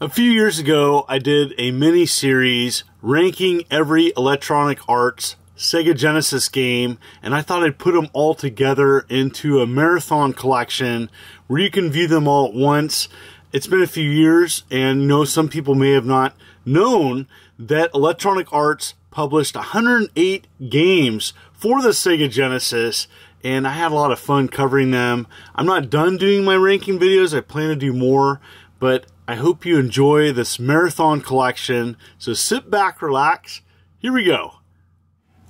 A few years ago, I did a mini series ranking every Electronic Arts Sega Genesis game, and I thought I'd put them all together into a marathon collection where you can view them all at once. It's been a few years, and you know some people may have not known that Electronic Arts published 108 games for the Sega Genesis, and I had a lot of fun covering them. I'm not done doing my ranking videos, I plan to do more, but I hope you enjoy this marathon collection. So sit back, relax. Here we go.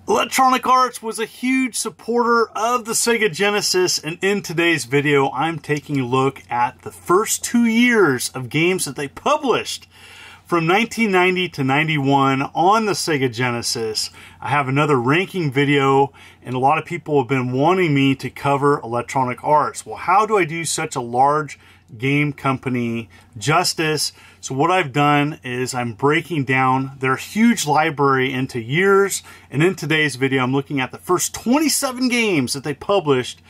Electronic Arts was a huge supporter of the Sega Genesis, and in today's video, I'm taking a look at the first two years of games that they published from 1990 to 91 on the Sega Genesis. I have another ranking video, and a lot of people have been wanting me to cover Electronic Arts. Well, how do I do such a large game company justice. So what I've done is I'm breaking down their huge library into years. And in today's video, I'm looking at the first 27 games that they published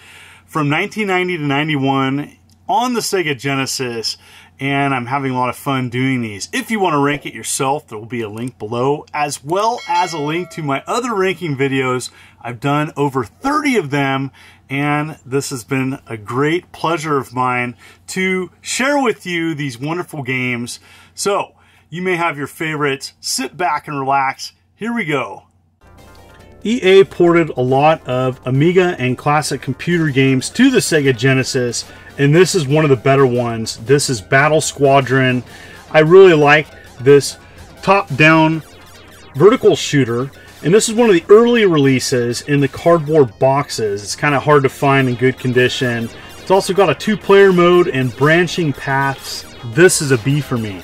from 1990 to 91 on the Sega Genesis and I'm having a lot of fun doing these. If you want to rank it yourself, there will be a link below, as well as a link to my other ranking videos. I've done over 30 of them, and this has been a great pleasure of mine to share with you these wonderful games. So, you may have your favorites. Sit back and relax. Here we go. EA ported a lot of Amiga and classic computer games to the Sega Genesis, and this is one of the better ones. This is Battle Squadron. I really like this top-down vertical shooter, and this is one of the early releases in the cardboard boxes. It's kind of hard to find in good condition. It's also got a two-player mode and branching paths. This is a B for me.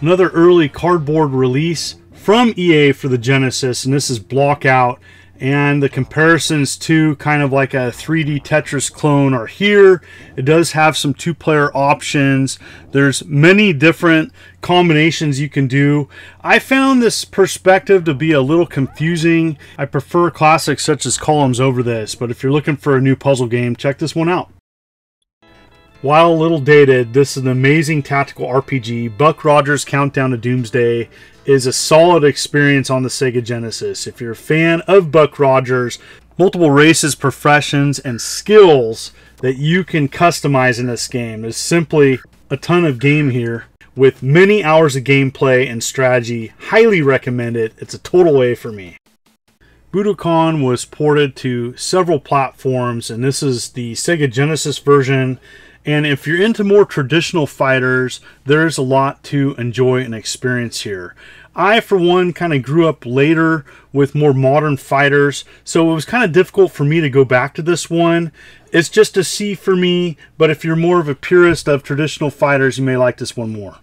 Another early cardboard release from EA for the Genesis, and this is Blockout. And the comparisons to kind of like a 3D Tetris clone are here. It does have some two player options. There's many different combinations you can do. I found this perspective to be a little confusing. I prefer classics such as Columns over this, but if you're looking for a new puzzle game, check this one out. While a little dated, this is an amazing tactical RPG. Buck Rogers' Countdown to Doomsday is a solid experience on the Sega Genesis. If you're a fan of Buck Rogers, multiple races, professions, and skills that you can customize in this game. There's simply a ton of game here with many hours of gameplay and strategy. Highly recommend it. It's a total A for me. Budokan was ported to several platforms, and this is the Sega Genesis version and if you're into more traditional fighters, there's a lot to enjoy and experience here. I, for one, kind of grew up later with more modern fighters, so it was kind of difficult for me to go back to this one. It's just a C for me, but if you're more of a purist of traditional fighters, you may like this one more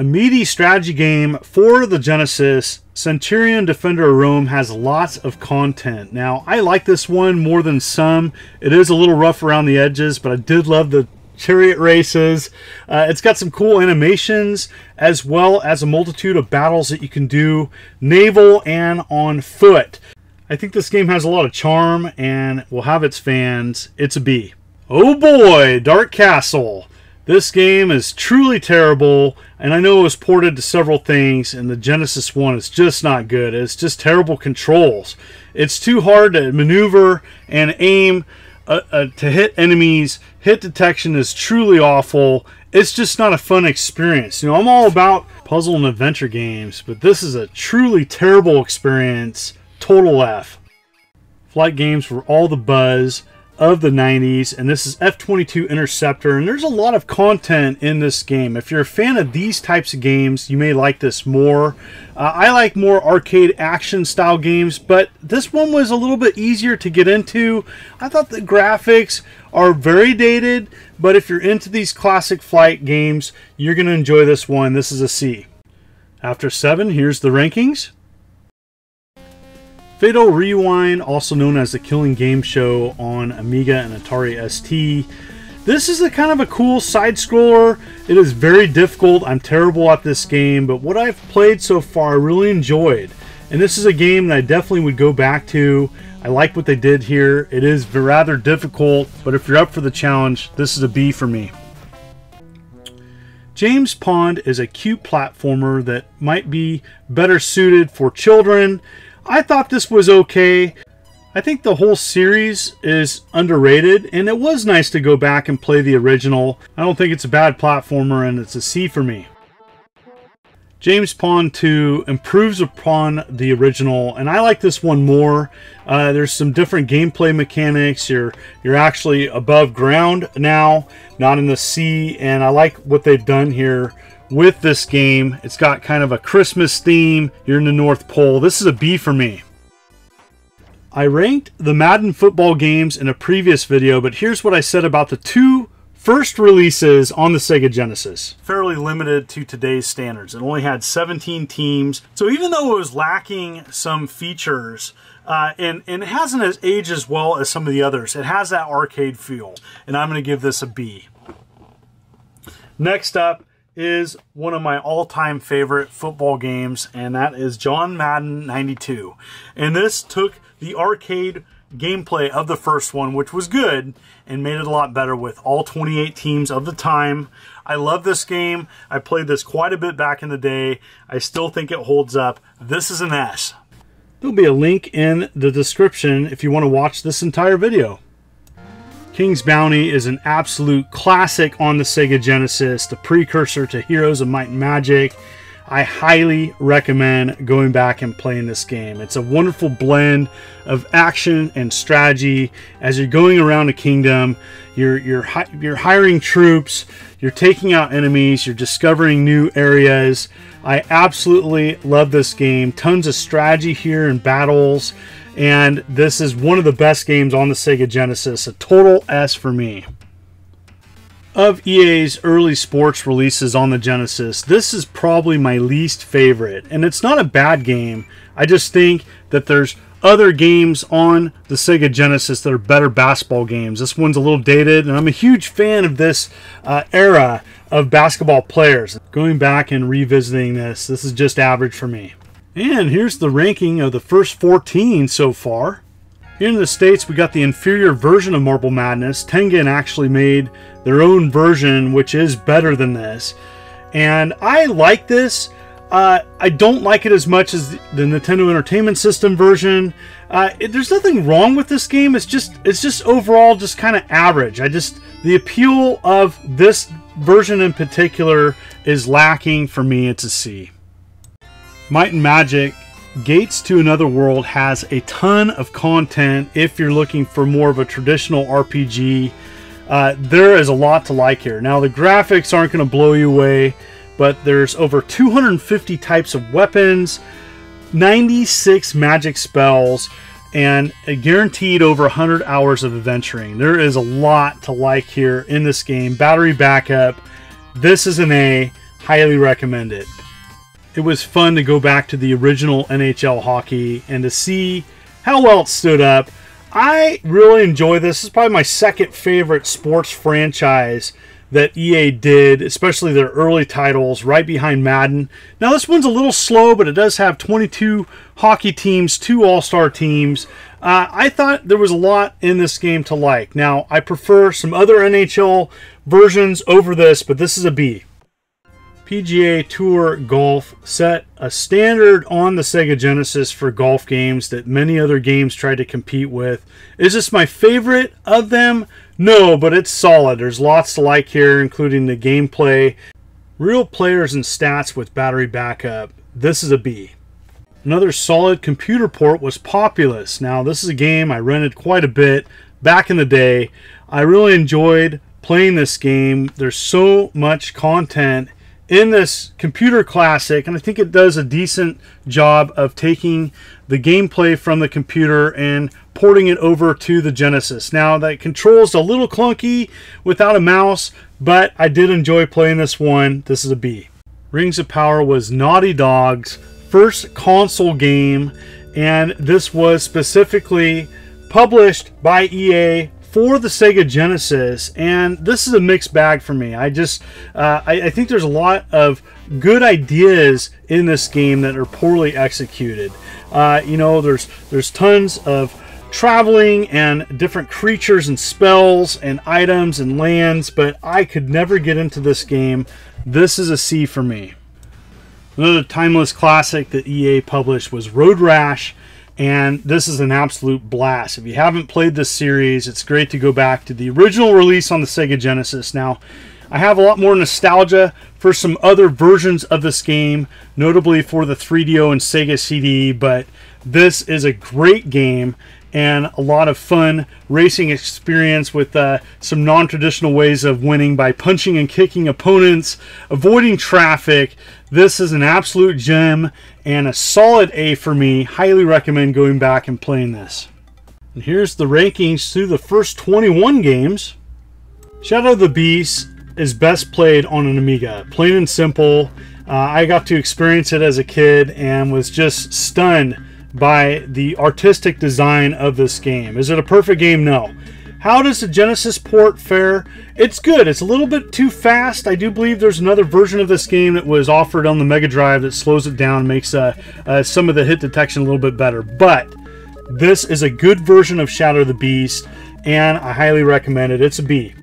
a meaty strategy game for the Genesis. Centurion Defender of Rome has lots of content. Now, I like this one more than some. It is a little rough around the edges, but I did love the chariot races. Uh, it's got some cool animations as well as a multitude of battles that you can do naval and on foot. I think this game has a lot of charm and will have its fans. It's a B. Oh boy, Dark Castle. This game is truly terrible, and I know it was ported to several things, and the Genesis one is just not good. It's just terrible controls. It's too hard to maneuver and aim uh, uh, to hit enemies. Hit detection is truly awful. It's just not a fun experience. You know, I'm all about puzzle and adventure games, but this is a truly terrible experience. Total F. Flight games were all the buzz of the 90s, and this is F-22 Interceptor, and there's a lot of content in this game. If you're a fan of these types of games, you may like this more. Uh, I like more arcade action style games, but this one was a little bit easier to get into. I thought the graphics are very dated, but if you're into these classic flight games, you're going to enjoy this one. This is a C. After 7, here's the rankings. Fatal Rewind, also known as the Killing Game Show on Amiga and Atari ST. This is a kind of a cool side scroller. It is very difficult. I'm terrible at this game, but what I've played so far I really enjoyed. And this is a game that I definitely would go back to. I like what they did here. It is rather difficult, but if you're up for the challenge, this is a B for me. James Pond is a cute platformer that might be better suited for children. I thought this was okay. I think the whole series is underrated, and it was nice to go back and play the original. I don't think it's a bad platformer, and it's a C for me. James Pond 2 improves upon the original, and I like this one more. Uh, there's some different gameplay mechanics. You're you're actually above ground now, not in the sea, and I like what they've done here with this game. It's got kind of a Christmas theme. You're in the North Pole. This is a B for me. I ranked the Madden football games in a previous video, but here's what I said about the two First releases on the Sega Genesis. Fairly limited to today's standards. It only had 17 teams. So even though it was lacking some features, uh, and, and it hasn't as aged as well as some of the others, it has that arcade feel. And I'm going to give this a B. Next up is one of my all-time favorite football games, and that is John Madden 92. And this took the arcade gameplay of the first one, which was good, and made it a lot better with all 28 teams of the time. I love this game. I played this quite a bit back in the day. I still think it holds up. This is an S. There'll be a link in the description if you want to watch this entire video. King's Bounty is an absolute classic on the Sega Genesis, the precursor to Heroes of Might and Magic. I highly recommend going back and playing this game. It's a wonderful blend of action and strategy. As you're going around a kingdom, you're you're you're hiring troops, you're taking out enemies, you're discovering new areas. I absolutely love this game. Tons of strategy here and battles, and this is one of the best games on the Sega Genesis. A total S for me. Of EA's early sports releases on the Genesis, this is probably my least favorite. And it's not a bad game. I just think that there's other games on the Sega Genesis that are better basketball games. This one's a little dated, and I'm a huge fan of this uh, era of basketball players. Going back and revisiting this, this is just average for me. And here's the ranking of the first 14 so far. Here in the States, we got the inferior version of Marble Madness. Tengen actually made their own version, which is better than this. And I like this. Uh, I don't like it as much as the Nintendo Entertainment System version. Uh, it, there's nothing wrong with this game. It's just it's just overall just kind of average. I just the appeal of this version in particular is lacking for me. It's a C. Might and Magic Gates to Another World has a ton of content if you're looking for more of a traditional RPG. Uh, there is a lot to like here. Now, the graphics aren't going to blow you away, but there's over 250 types of weapons, 96 magic spells, and a guaranteed over 100 hours of adventuring. There is a lot to like here in this game. Battery backup. This is an A. Highly recommend it it was fun to go back to the original NHL hockey and to see how well it stood up. I really enjoy this. Is probably my second favorite sports franchise that EA did, especially their early titles, right behind Madden. Now, this one's a little slow, but it does have 22 hockey teams, two all star teams. Uh, I thought there was a lot in this game to like. Now, I prefer some other NHL versions over this, but this is a B. PGA Tour Golf set a standard on the Sega Genesis for golf games that many other games try to compete with. Is this my favorite of them? No, but it's solid. There's lots to like here, including the gameplay, real players and stats with battery backup. This is a B. Another solid computer port was Populous. Now, this is a game I rented quite a bit back in the day. I really enjoyed playing this game. There's so much content in this computer classic, and I think it does a decent job of taking the gameplay from the computer and porting it over to the Genesis. Now, that control's a little clunky without a mouse, but I did enjoy playing this one. This is a B. Rings of Power was Naughty Dog's first console game, and this was specifically published by EA for the Sega Genesis, and this is a mixed bag for me. I just uh, I, I, think there's a lot of good ideas in this game that are poorly executed. Uh, you know, there's there's tons of traveling and different creatures and spells and items and lands, but I could never get into this game. This is a C for me. Another timeless classic that EA published was Road Rash, and this is an absolute blast. If you haven't played this series, it's great to go back to the original release on the Sega Genesis. Now, I have a lot more nostalgia for some other versions of this game, notably for the 3DO and Sega CD, but this is a great game and a lot of fun racing experience with uh, some non traditional ways of winning by punching and kicking opponents, avoiding traffic. This is an absolute gem and a solid A for me. Highly recommend going back and playing this. And here's the rankings through the first 21 games. Shadow of the Beast is best played on an Amiga. Plain and simple. Uh, I got to experience it as a kid and was just stunned by the artistic design of this game. Is it a perfect game? No. How does the Genesis port fare? It's good. It's a little bit too fast. I do believe there's another version of this game that was offered on the Mega Drive that slows it down, makes uh, uh, some of the hit detection a little bit better. But this is a good version of Shadow the Beast, and I highly recommend it. It's a B.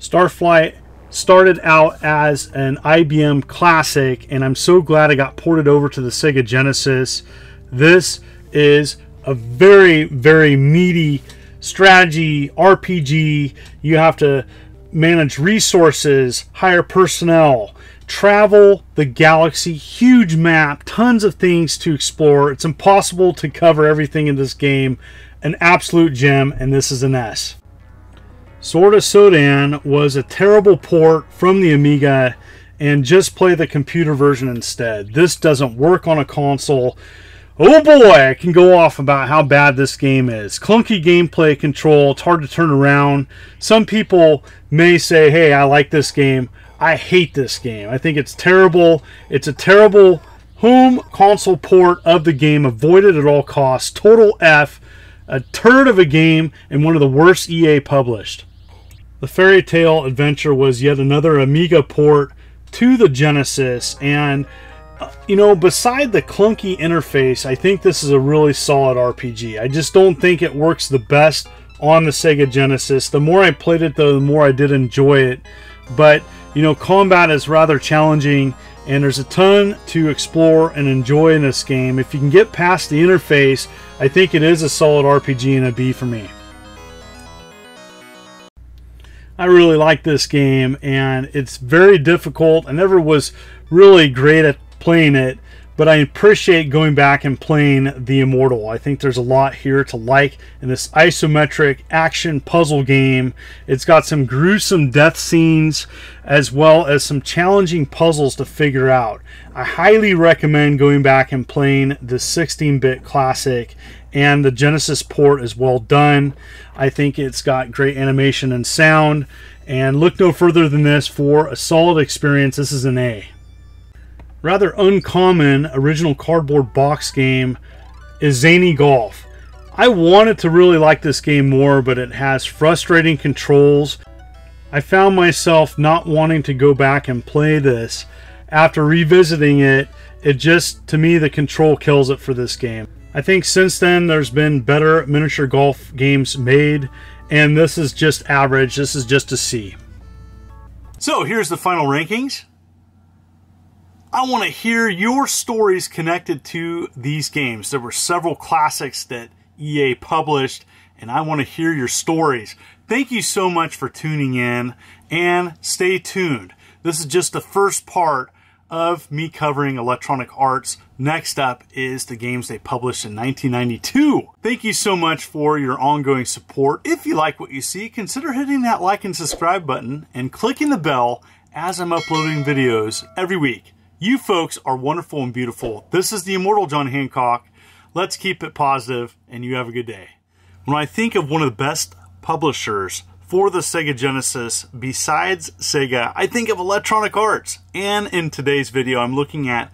Starflight started out as an IBM classic, and I'm so glad I got ported over to the Sega Genesis. This is a very, very meaty strategy RPG. You have to manage resources, hire personnel, travel the galaxy, huge map, tons of things to explore. It's impossible to cover everything in this game. An absolute gem, and this is an S. Sword of Sodan was a terrible port from the Amiga and just play the computer version instead. This doesn't work on a console. Oh boy, I can go off about how bad this game is. Clunky gameplay control, it's hard to turn around. Some people may say, hey, I like this game. I hate this game. I think it's terrible. It's a terrible home console port of the game, avoided at all costs. Total F, a turd of a game, and one of the worst EA published. The Fairy Tale Adventure was yet another Amiga port to the Genesis, and you know, beside the clunky interface, I think this is a really solid RPG. I just don't think it works the best on the Sega Genesis. The more I played it, though, the more I did enjoy it. But you know, combat is rather challenging, and there's a ton to explore and enjoy in this game. If you can get past the interface, I think it is a solid RPG and a B for me. I really like this game, and it's very difficult. I never was really great at playing it, but I appreciate going back and playing The Immortal. I think there's a lot here to like in this isometric action puzzle game. It's got some gruesome death scenes as well as some challenging puzzles to figure out. I highly recommend going back and playing the 16 bit classic and the Genesis port is well done. I think it's got great animation and sound. And look no further than this for a solid experience. This is an A. Rather uncommon original cardboard box game is Zany Golf. I wanted to really like this game more, but it has frustrating controls. I found myself not wanting to go back and play this. After revisiting it, it just, to me, the control kills it for this game. I think since then there's been better miniature golf games made, and this is just average. This is just a C. So here's the final rankings. I want to hear your stories connected to these games. There were several classics that EA published, and I want to hear your stories. Thank you so much for tuning in, and stay tuned. This is just the first part of me covering Electronic Arts. Next up is the games they published in 1992. Thank you so much for your ongoing support. If you like what you see, consider hitting that like and subscribe button and clicking the bell as I'm uploading videos every week. You folks are wonderful and beautiful. This is the immortal John Hancock. Let's keep it positive and you have a good day. When I think of one of the best publishers for the Sega Genesis besides Sega, I think of Electronic Arts. And in today's video, I'm looking at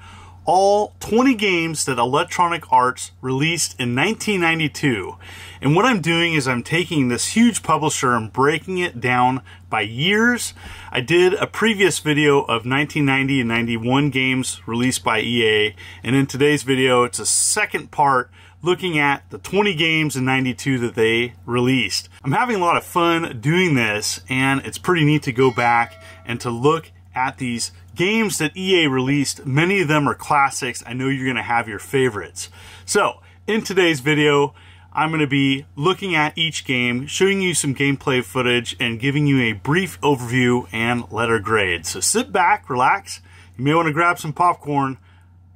all 20 games that Electronic Arts released in 1992. And what I'm doing is I'm taking this huge publisher and breaking it down by years. I did a previous video of 1990 and 91 games released by EA. And in today's video, it's a second part looking at the 20 games in 92 that they released. I'm having a lot of fun doing this and it's pretty neat to go back and to look at these games that EA released. Many of them are classics. I know you're going to have your favorites. So in today's video, I'm going to be looking at each game, showing you some gameplay footage, and giving you a brief overview and letter grade. So sit back, relax. You may want to grab some popcorn.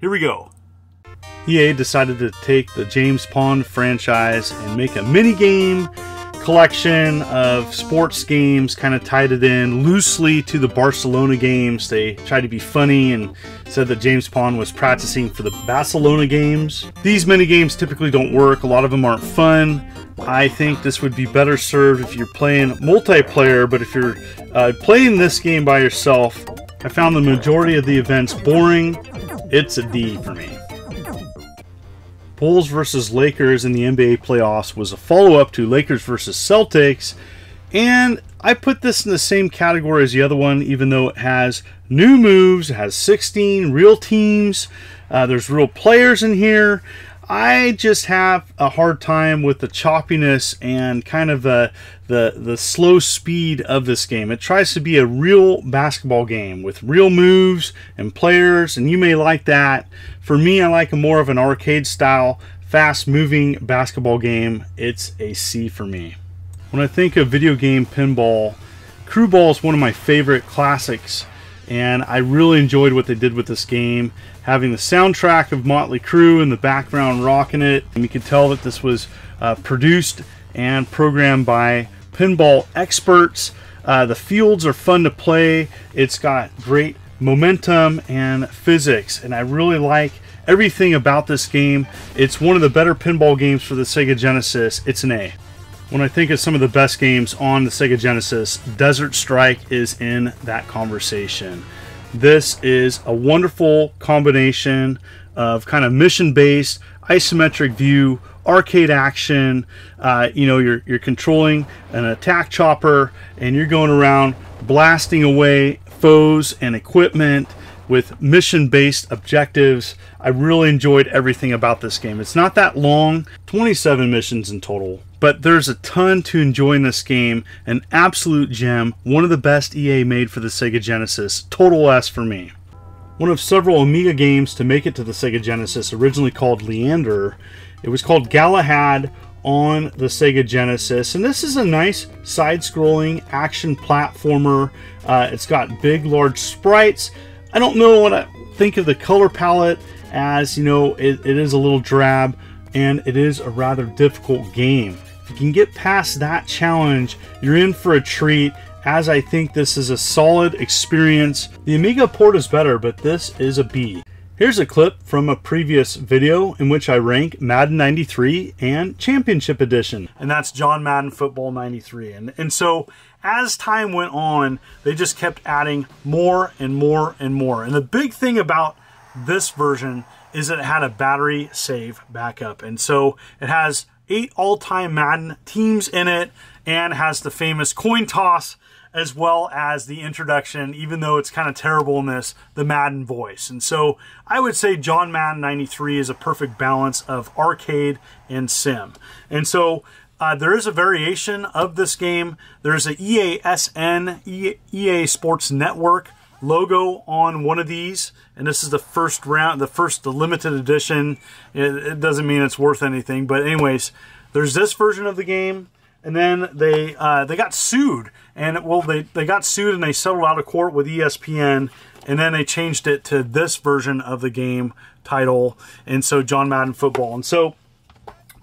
Here we go. EA decided to take the James Pond franchise and make a mini game collection of sports games, kind of tied it in loosely to the Barcelona games. They tried to be funny and said that James Pond was practicing for the Barcelona games. These mini games typically don't work, a lot of them aren't fun. I think this would be better served if you're playing multiplayer, but if you're uh, playing this game by yourself, I found the majority of the events boring. It's a D for me. Bulls versus Lakers in the NBA playoffs was a follow up to Lakers versus Celtics, and I put this in the same category as the other one, even though it has new moves, it has 16 real teams, uh, there's real players in here. I just have a hard time with the choppiness and kind of the, the the slow speed of this game. It tries to be a real basketball game with real moves and players, and you may like that. For me, I like a more of an arcade style, fast moving basketball game. It's a C for me. When I think of video game pinball, Crue Ball is one of my favorite classics and I really enjoyed what they did with this game. Having the soundtrack of Motley Crue in the background rocking it, and you could tell that this was uh, produced and programmed by pinball experts. Uh, the fields are fun to play. It's got great momentum and physics, and I really like everything about this game. It's one of the better pinball games for the Sega Genesis. It's an A. When I think of some of the best games on the Sega Genesis, Desert Strike is in that conversation. This is a wonderful combination of kind of mission-based, isometric view, arcade action. Uh, you know, you're you're controlling an attack chopper and you're going around blasting away foes and equipment with mission-based objectives. I really enjoyed everything about this game. It's not that long, 27 missions in total. But there's a ton to enjoy in this game. An absolute gem. One of the best EA made for the Sega Genesis. Total S for me. One of several Amiga games to make it to the Sega Genesis, originally called Leander. It was called Galahad on the Sega Genesis. And this is a nice side-scrolling action platformer. Uh, it's got big, large sprites. I don't know what I think of the color palette as, you know, it, it is a little drab and it is a rather difficult game. You can get past that challenge, you're in for a treat as I think this is a solid experience. The Amiga port is better, but this is a B. Here's a clip from a previous video in which I rank Madden 93 and Championship Edition. And that's John Madden Football 93. And, and so as time went on, they just kept adding more and more and more. And the big thing about this version is it had a battery save backup. And so it has eight all-time Madden teams in it and has the famous coin toss as well as the introduction, even though it's kind of terrible in this, the Madden voice. And so I would say John Madden 93 is a perfect balance of arcade and sim. And so uh, there is a variation of this game. There's a EASN, EA Sports Network logo on one of these and this is the first round the first the limited edition. It, it, doesn't mean it's worth anything but anyways there's this version of the game and then they uh, they got sued and well they they got sued and they settled out of court with espn and then they changed it to this version of the game title and so john madden football. And so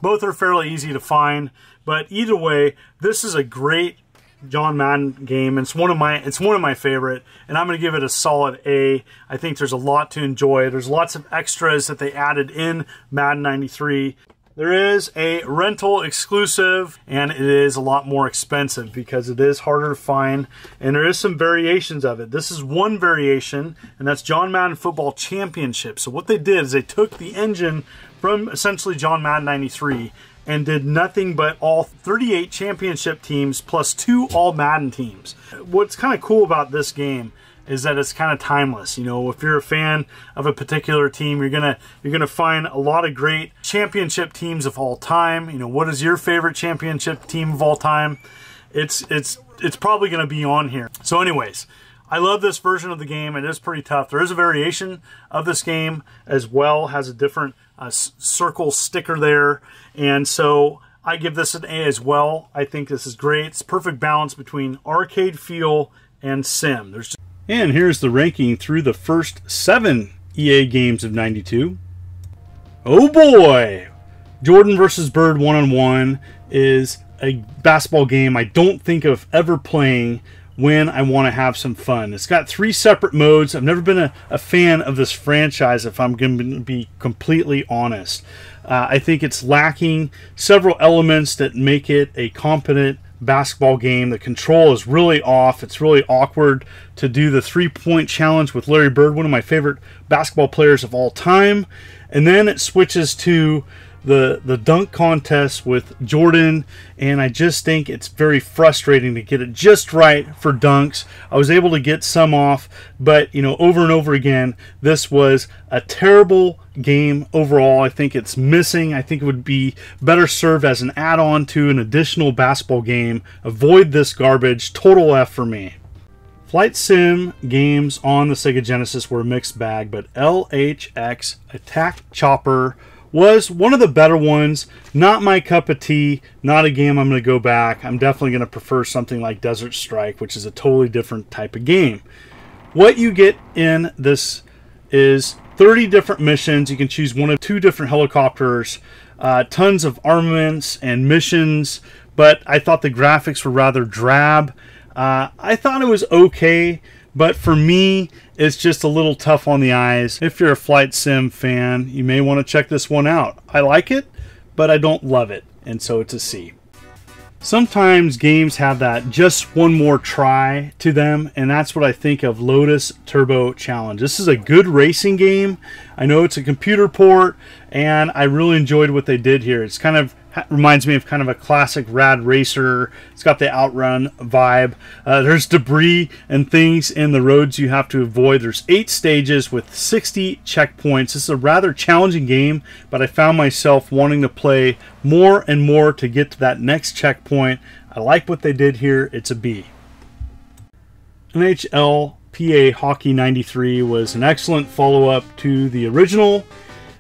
both are fairly easy to find but either way this is a great John Madden game. It's one of my it's one of my favorite, and I'm going to give it a solid A. I think there's a lot to enjoy. There's lots of extras that they added in Madden 93. There is a rental exclusive, and it is a lot more expensive because it is harder to find, and there is some variations of it. This is one variation, and that's John Madden Football Championship. So what they did is they took the engine from essentially John Madden 93 and did nothing but all 38 championship teams plus two all Madden teams. What's kind of cool about this game is that it's kind of timeless. You know, if you're a fan of a particular team, you're gonna you're gonna find a lot of great championship teams of all time. You know, what is your favorite championship team of all time? It's it's it's probably gonna be on here. So, anyways. I love this version of the game. It is pretty tough. There is a variation of this game as well. Has a different uh, circle sticker there. And so I give this an A as well. I think this is great. It's perfect balance between arcade feel and sim. There's and here's the ranking through the first seven EA games of 92. Oh boy! Jordan versus Bird one-on-one is a basketball game I don't think of ever playing when I want to have some fun. It's got three separate modes. I've never been a, a fan of this franchise, if I'm going to be completely honest. Uh, I think it's lacking several elements that make it a competent basketball game. The control is really off. It's really awkward to do the three point challenge with Larry Bird, one of my favorite basketball players of all time. And then it switches to the the dunk contest with Jordan and I just think it's very frustrating to get it just right for dunks. I was able to get some off, but you know, over and over again, this was a terrible game overall. I think it's missing. I think it would be better served as an add-on to an additional basketball game. Avoid this garbage. Total F for me. Flight Sim games on the Sega Genesis were a mixed bag, but LHX Attack Chopper was one of the better ones. Not my cup of tea. Not a game I'm going to go back. I'm definitely going to prefer something like Desert Strike, which is a totally different type of game. What you get in this is 30 different missions. You can choose one of two different helicopters, uh, tons of armaments and missions, but I thought the graphics were rather drab. Uh, I thought it was okay. But for me, it's just a little tough on the eyes. If you're a flight sim fan, you may want to check this one out. I like it, but I don't love it, and so it's a C. Sometimes games have that just one more try to them, and that's what I think of Lotus Turbo Challenge. This is a good racing game. I know it's a computer port, and I really enjoyed what they did here. It's kind of reminds me of kind of a classic rad racer. It's got the outrun vibe. Uh, there's debris and things in the roads you have to avoid. There's eight stages with 60 checkpoints. This is a rather challenging game, but I found myself wanting to play more and more to get to that next checkpoint. I like what they did here. It's a B. NHL PA Hockey 93 was an excellent follow up to the original.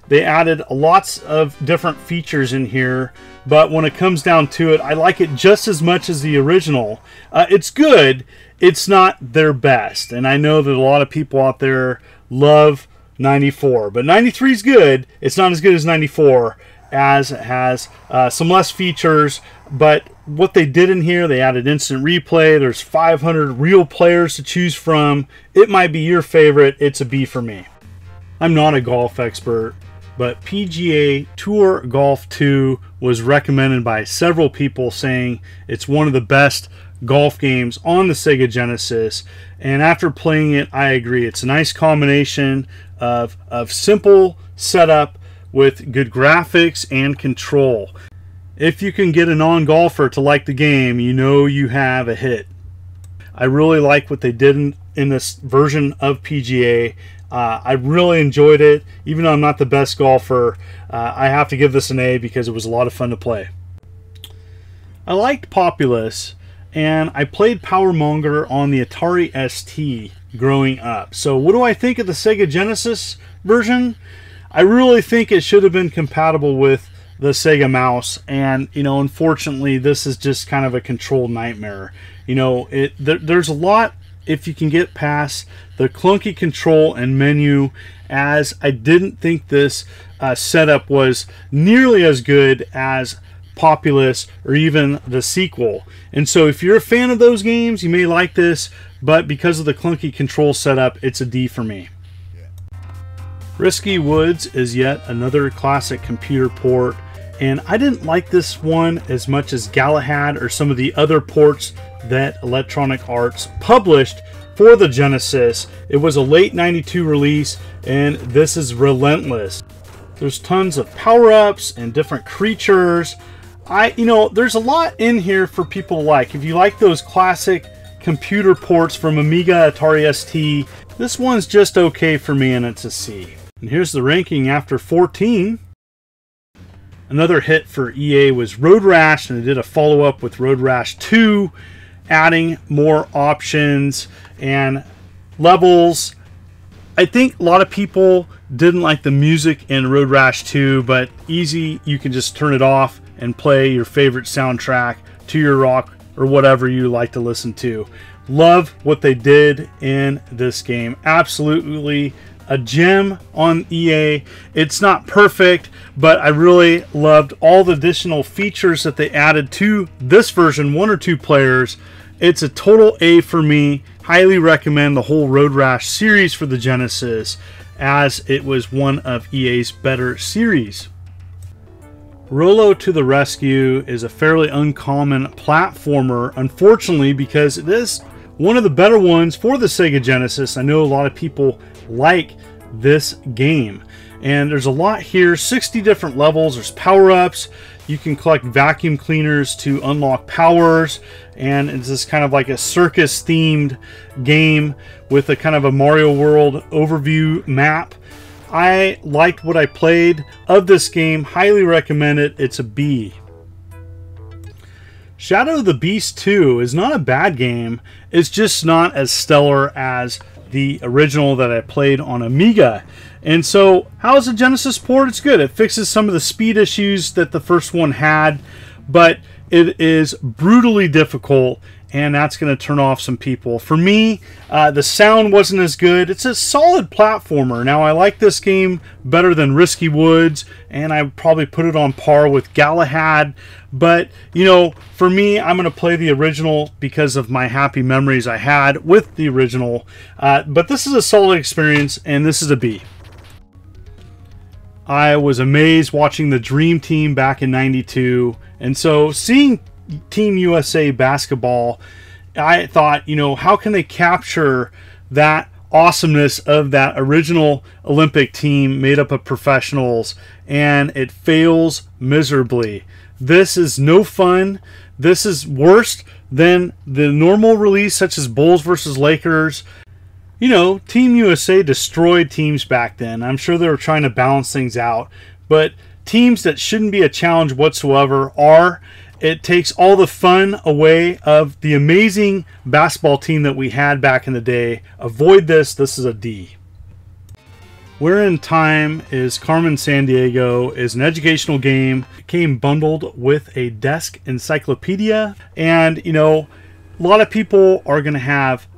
They added lots of different features in here, but when it comes down to it, I like it just as much as the original. Uh, it's good, it's not their best, and I know that a lot of people out there love 94, but 93 is good. It's not as good as 94, as it has uh, some less features, but what they did in here, they added instant replay. There's 500 real players to choose from. It might be your favorite. It's a B for me. I'm not a golf expert, but PGA Tour Golf 2 was recommended by several people saying it's one of the best golf games on the Sega Genesis. And after playing it, I agree. It's a nice combination of, of simple setup with good graphics and control. If you can get a non golfer to like the game, you know you have a hit. I really like what they did in, in this version of PGA. Uh, I really enjoyed it. Even though I'm not the best golfer, uh, I have to give this an A because it was a lot of fun to play. I liked Populous, and I played Power Monger on the Atari ST growing up. So, what do I think of the Sega Genesis version? I really think it should have been compatible with the Sega mouse, and you know, unfortunately, this is just kind of a control nightmare. You know, it there, there's a lot if you can get past the clunky control and menu as I didn't think this uh, setup was nearly as good as Populous or even the sequel. And so if you're a fan of those games, you may like this, but because of the clunky control setup, it's a D for me. Risky Woods is yet another classic computer port, and I didn't like this one as much as Galahad or some of the other ports that Electronic Arts published for the Genesis. It was a late 92 release, and this is relentless. There's tons of power-ups and different creatures. I, you know, there's a lot in here for people to like. If you like those classic computer ports from Amiga, Atari ST. This one's just okay for me and it's a C. And here's the ranking after 14. Another hit for EA was Road Rash, and they did a follow up with Road Rash 2, adding more options and levels. I think a lot of people didn't like the music in Road Rash 2, but easy, you can just turn it off and play your favorite soundtrack to your rock or whatever you like to listen to. Love what they did in this game. Absolutely a gem on EA. It's not perfect, but I really loved all the additional features that they added to this version, one or two players. It's a total A for me. Highly recommend the whole Road Rash series for the Genesis, as it was one of EA's better series. Rollo to the Rescue is a fairly uncommon platformer, unfortunately, because it is one of the better ones for the Sega Genesis. I know a lot of people like this game. And there's a lot here 60 different levels, there's power ups. You can collect vacuum cleaners to unlock powers, and it's just kind of like a circus themed game with a kind of a Mario World overview map. I liked what I played of this game, highly recommend it. It's a B. Shadow of the Beast 2 is not a bad game, it's just not as stellar as the original that I played on Amiga. And so, how is the Genesis port? It's good. It fixes some of the speed issues that the first one had, but it is brutally difficult and that's going to turn off some people. For me, uh, the sound wasn't as good. It's a solid platformer. Now, I like this game better than Risky Woods, and I probably put it on par with Galahad. But, you know, for me, I'm going to play the original because of my happy memories I had with the original. Uh, but this is a solid experience, and this is a B. I was amazed watching the Dream Team back in 92. And so seeing Team USA basketball, I thought, you know, how can they capture that awesomeness of that original Olympic team made up of professionals? And it fails miserably. This is no fun. This is worse than the normal release, such as Bulls versus Lakers. You know, Team USA destroyed teams back then. I'm sure they were trying to balance things out. But teams that shouldn't be a challenge whatsoever are. It takes all the fun away of the amazing basketball team that we had back in the day. Avoid this. This is a D. Where in Time is Carmen Sandiego is an educational game. It came bundled with a desk encyclopedia. And, you know, a lot of people are going to have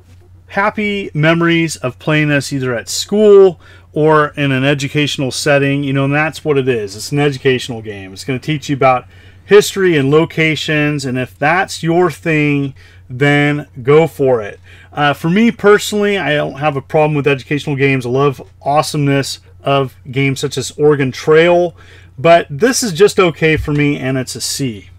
happy memories of playing this either at school or in an educational setting. You know, and that's what it is. It's an educational game. It's going to teach you about history and locations. And if that's your thing, then go for it. Uh, for me personally, I don't have a problem with educational games. I love awesomeness of games such as Oregon Trail, but this is just okay for me, and it's a C.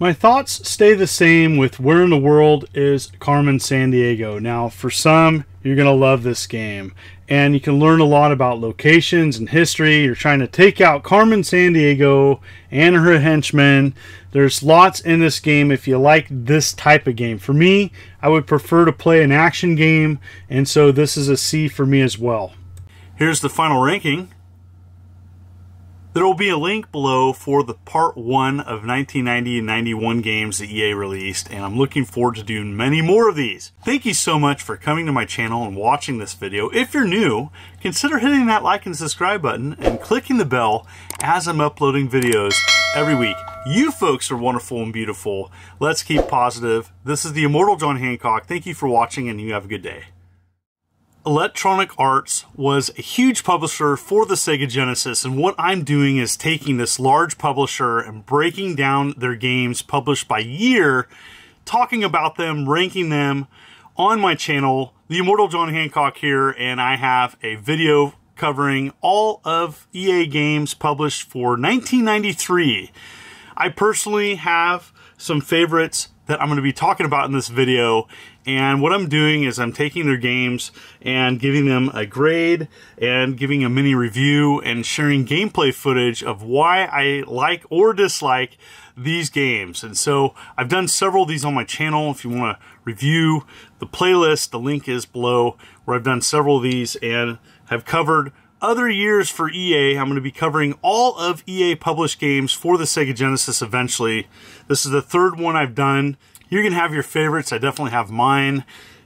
My thoughts stay the same with Where in the World is Carmen Sandiego. Now, for some, you're going to love this game, and you can learn a lot about locations and history. You're trying to take out Carmen Sandiego and her henchmen. There's lots in this game if you like this type of game. For me, I would prefer to play an action game, and so this is a C for me as well. Here's the final ranking. There will be a link below for the part one of 1990 and 91 games that EA released, and I'm looking forward to doing many more of these. Thank you so much for coming to my channel and watching this video. If you're new, consider hitting that like and subscribe button and clicking the bell as I'm uploading videos every week. You folks are wonderful and beautiful. Let's keep positive. This is the Immortal John Hancock. Thank you for watching and you have a good day. Electronic Arts was a huge publisher for the Sega Genesis, and what I'm doing is taking this large publisher and breaking down their games published by year, talking about them, ranking them on my channel, The Immortal John Hancock here, and I have a video covering all of EA games published for 1993. I personally have some favorites that I'm going to be talking about in this video. And what I'm doing is I'm taking their games and giving them a grade and giving a mini review and sharing gameplay footage of why I like or dislike these games. And so I've done several of these on my channel. If you want to review the playlist. The link is below where I've done several of these and have covered other years for EA. I'm going to be covering all of EA published games for the Sega Genesis eventually. This is the third one I've done. Going to have your favorites. I definitely have mine.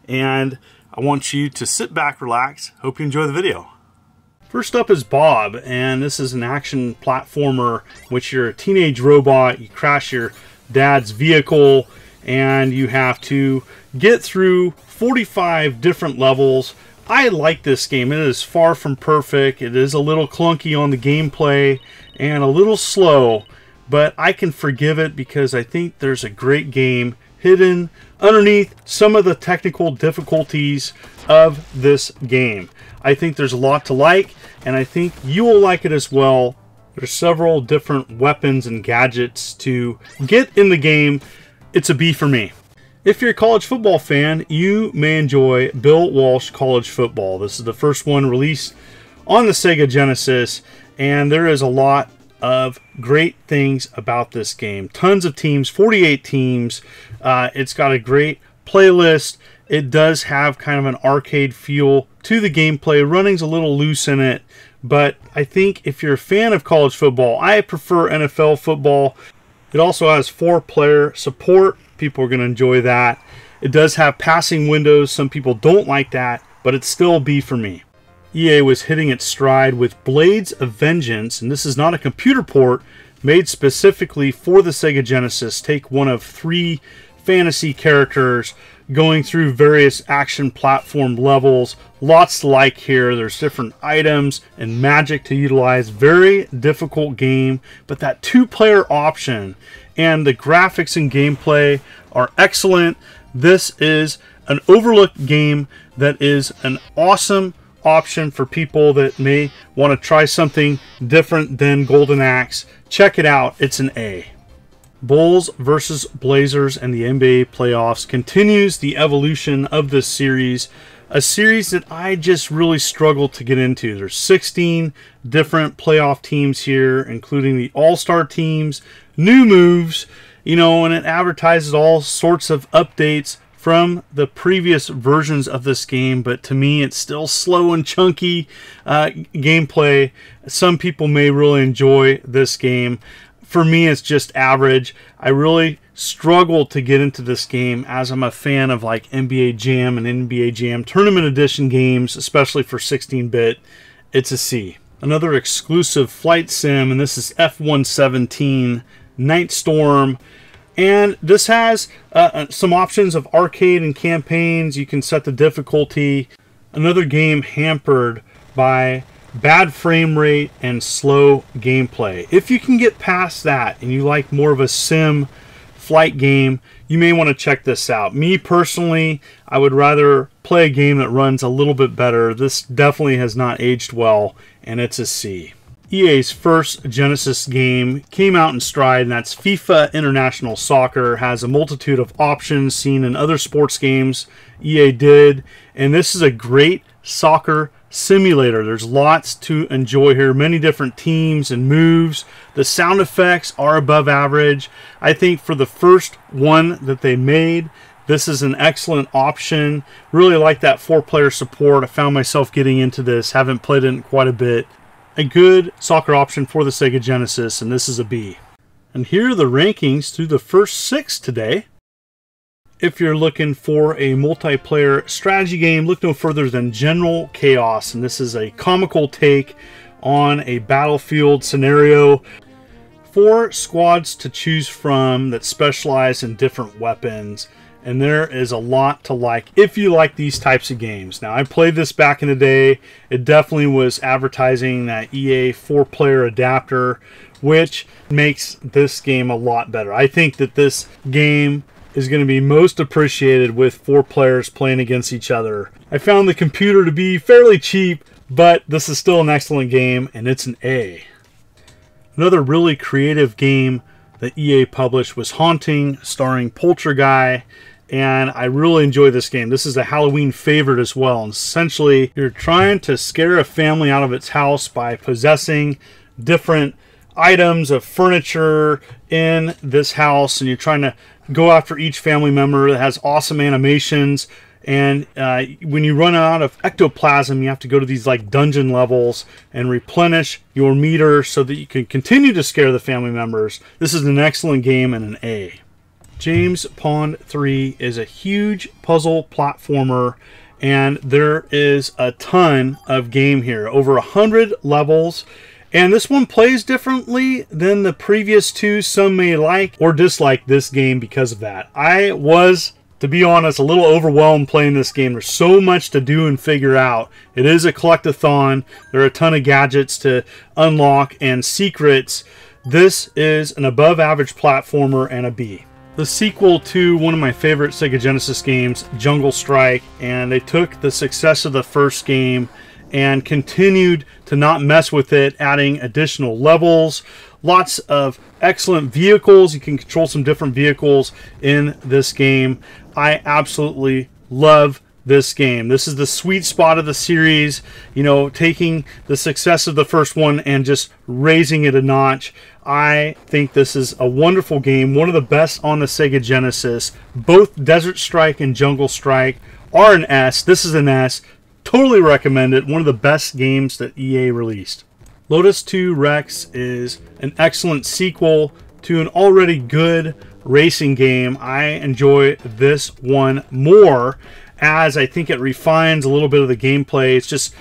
And I want you to sit back, relax. Hope you enjoy the video. First up is Bob, and this is an action platformer which you're a teenage robot. You crash your dad's vehicle, and you have to get through 45 different levels. I like this game. It is far from perfect. It is a little clunky on the gameplay and a little slow, but I can forgive it because I think there's a great game hidden underneath some of the technical difficulties of this game. I think there's a lot to like, and I think you will like it as well. There's several different weapons and gadgets to get in the game. It's a B for me. If you're a college football fan, you may enjoy Bill Walsh College Football. This is the first one released on the Sega Genesis, and there is a lot of great things about this game. Tons of teams, 48 teams. Uh, it's got a great playlist. It does have kind of an arcade feel to the gameplay. Running's a little loose in it, but I think if you're a fan of college football, I prefer NFL football. It also has four player support. People are going to enjoy that. It does have passing windows. Some people don't like that, but it's still a B for me. EA was hitting its stride with Blades of Vengeance, and this is not a computer port made specifically for the Sega Genesis. Take one of three fantasy characters going through various action platform levels. Lots like here. There's different items and magic to utilize. Very difficult game, but that two player option and the graphics and gameplay are excellent. This is an overlooked game that is an awesome option for people that may want to try something different than Golden Axe. Check it out. It's an A. Bulls versus Blazers and the NBA playoffs continues the evolution of this series. A series that I just really struggled to get into. There's 16 different playoff teams here, including the All Star teams, new moves, you know, and it advertises all sorts of updates from the previous versions of this game, but to me, it's still slow and chunky uh, gameplay. Some people may really enjoy this game. For me, it's just average. I really struggled to get into this game as I'm a fan of like NBA Jam and NBA Jam Tournament Edition games, especially for 16 bit. It's a C. Another exclusive flight sim, and this is F117 Night Storm. And this has uh, uh, some options of arcade and campaigns. You can set the difficulty. Another game hampered by bad frame rate and slow gameplay. If you can get past that and you like more of a sim flight game, you may want to check this out. Me personally, I would rather play a game that runs a little bit better. This definitely has not aged well, and it's a C. EA's first Genesis game came out in stride, and that's FIFA International Soccer. Has a multitude of options seen in other sports games EA did, and this is a great soccer simulator. There's lots to enjoy here, many different teams and moves. The sound effects are above average. I think for the first one that they made, this is an excellent option. Really like that four player support. I found myself getting into this, haven't played it in quite a bit a good soccer option for the Sega Genesis, and this is a B. And here are the rankings through the first six today. If you're looking for a multiplayer strategy game, look no further than General Chaos, and this is a comical take on a battlefield scenario. Four squads to choose from that specialize in different weapons and there is a lot to like if you like these types of games. Now, I played this back in the day. It definitely was advertising that EA four player adapter, which makes this game a lot better. I think that this game is going to be most appreciated with four players playing against each other. I found the computer to be fairly cheap, but this is still an excellent game, and it's an A. Another really creative game that EA published was Haunting, starring Polterguy and I really enjoy this game. This is a Halloween favorite as well. And essentially, you're trying to scare a family out of its house by possessing different items of furniture in this house and you're trying to go after each family member that has awesome animations and uh, when you run out of ectoplasm you have to go to these like dungeon levels and replenish your meter so that you can continue to scare the family members this is an excellent game and an a james pond 3 is a huge puzzle platformer and there is a ton of game here over a hundred levels and this one plays differently than the previous two. Some may like or dislike this game because of that. I was, to be honest, a little overwhelmed playing this game. There's so much to do and figure out. It is a collectathon. There are a ton of gadgets to unlock and secrets. This is an above average platformer and a B the sequel to one of my favorite Sega Genesis games, Jungle Strike, and they took the success of the first game and continued to not mess with it, adding additional levels. Lots of excellent vehicles. You can control some different vehicles in this game. I absolutely love this game. This is the sweet spot of the series, you know, taking the success of the first one and just raising it a notch. I think this is a wonderful game, one of the best on the Sega Genesis. Both Desert Strike and Jungle Strike are an S. This is an S. Totally recommend it. One of the best games that EA released. Lotus 2 Rex is an excellent sequel to an already good racing game. I enjoy this one more as I think it refines a little bit of the gameplay. It's just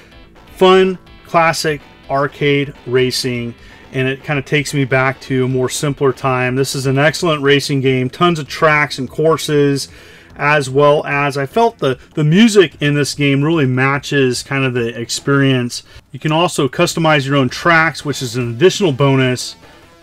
fun, classic arcade racing and it kind of takes me back to a more simpler time. This is an excellent racing game, tons of tracks and courses as well as I felt the, the music in this game really matches kind of the experience. You can also customize your own tracks, which is an additional bonus.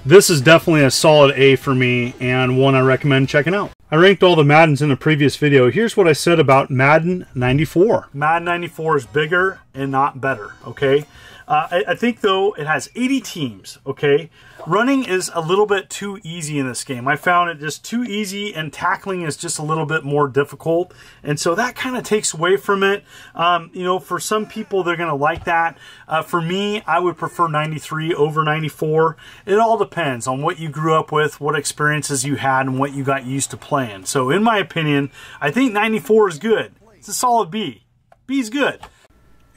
This is definitely a solid A for me and one I recommend checking out. I ranked all the Maddens in the previous video. Here's what I said about Madden 94. Madden 94 is bigger and not better, okay? Uh, I, I, think, though, it has 80 teams, okay? Running is a little bit too easy in this game. I found it just too easy, and tackling is just a little bit more difficult. And so that kind of takes away from it. Um, you know, for some people, they're going to like that. Uh, for me, I would prefer 93 over 94. It all depends on what you grew up with, what experiences you had, and what you got used to playing. So, in my opinion, I think 94 is good. It's a solid B. B is good.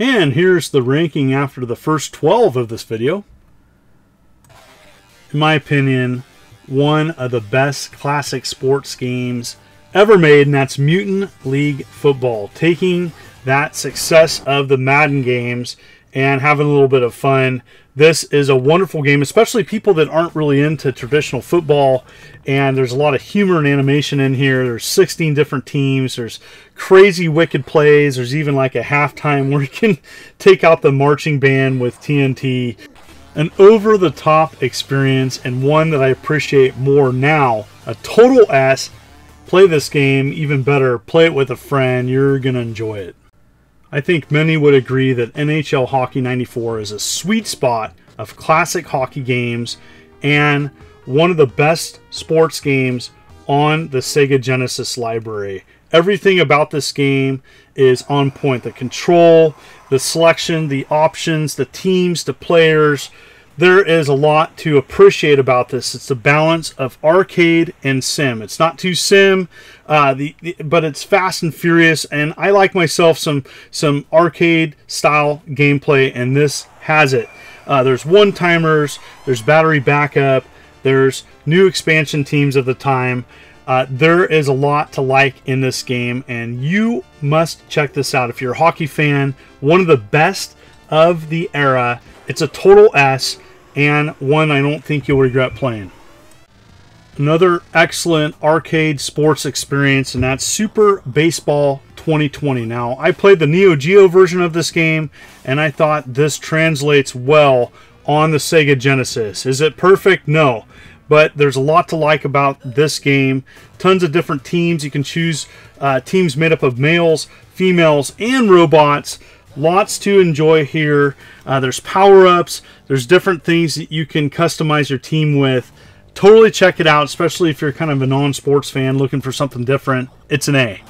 And here's the ranking after the first 12 of this video. In my opinion, one of the best classic sports games ever made, and that's Mutant League Football. Taking that success of the Madden games and having a little bit of fun. This is a wonderful game, especially people that aren't really into traditional football. And there's a lot of humor and animation in here. There's 16 different teams. There's crazy wicked plays. There's even like a halftime where you can take out the marching band with TNT. An over the top experience and one that I appreciate more now. A total S. Play this game even better. Play it with a friend. You're going to enjoy it. I think many would agree that NHL Hockey 94 is a sweet spot of classic hockey games and one of the best sports games on the Sega Genesis library. Everything about this game is on point. The control, the selection, the options, the teams, the players, there is a lot to appreciate about this. It's the balance of arcade and sim. It's not too sim, uh, the, the, but it's fast and furious. And I like myself some some arcade style gameplay, and this has it. Uh, there's one timers, there's battery backup, there's new expansion teams of the time. Uh, there is a lot to like in this game, and you must check this out if you're a hockey fan. One of the best of the era. It's a total S and one I don't think you'll regret playing. Another excellent arcade sports experience, and that's Super Baseball 2020. Now, I played the Neo Geo version of this game, and I thought this translates well on the Sega Genesis. Is it perfect? No. But there's a lot to like about this game. Tons of different teams. You can choose uh, teams made up of males, females, and robots. Lots to enjoy here. Uh, there's power ups, there's different things that you can customize your team with. Totally check it out, especially if you're kind of a non sports fan looking for something different. It's an A.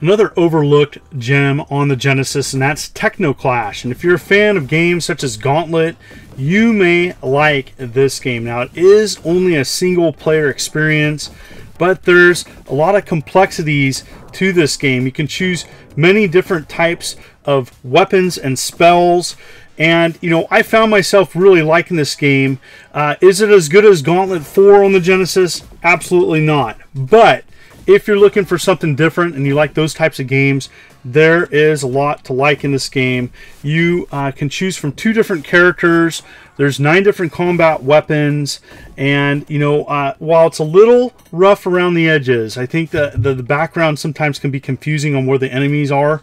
another overlooked gem on the Genesis, and that's Technoclash. And if you're a fan of games such as Gauntlet, you may like this game. Now, it is only a single player experience, but there's a lot of complexities to this game. You can choose many different types of weapons and spells. And, you know, I found myself really liking this game. Uh, is it as good as Gauntlet 4 on the Genesis? Absolutely not. But if you're looking for something different and you like those types of games, there is a lot to like in this game. You uh, can choose from two different characters. There's nine different combat weapons, and you know, uh, while it's a little rough around the edges, I think that the, the background sometimes can be confusing on where the enemies are.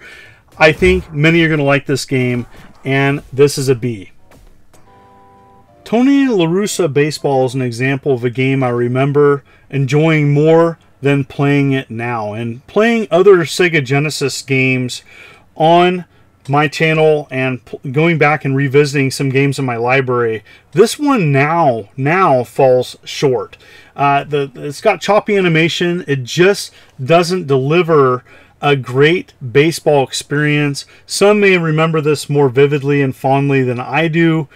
I think many are going to like this game, and this is a B. Tony La Russa Baseball is an example of a game I remember enjoying more than playing it now. And playing other Sega Genesis games on my channel and going back and revisiting some games in my library, this one now now falls short. Uh, the it's got choppy animation. It just doesn't deliver a great baseball experience. Some may remember this more vividly and fondly than I do.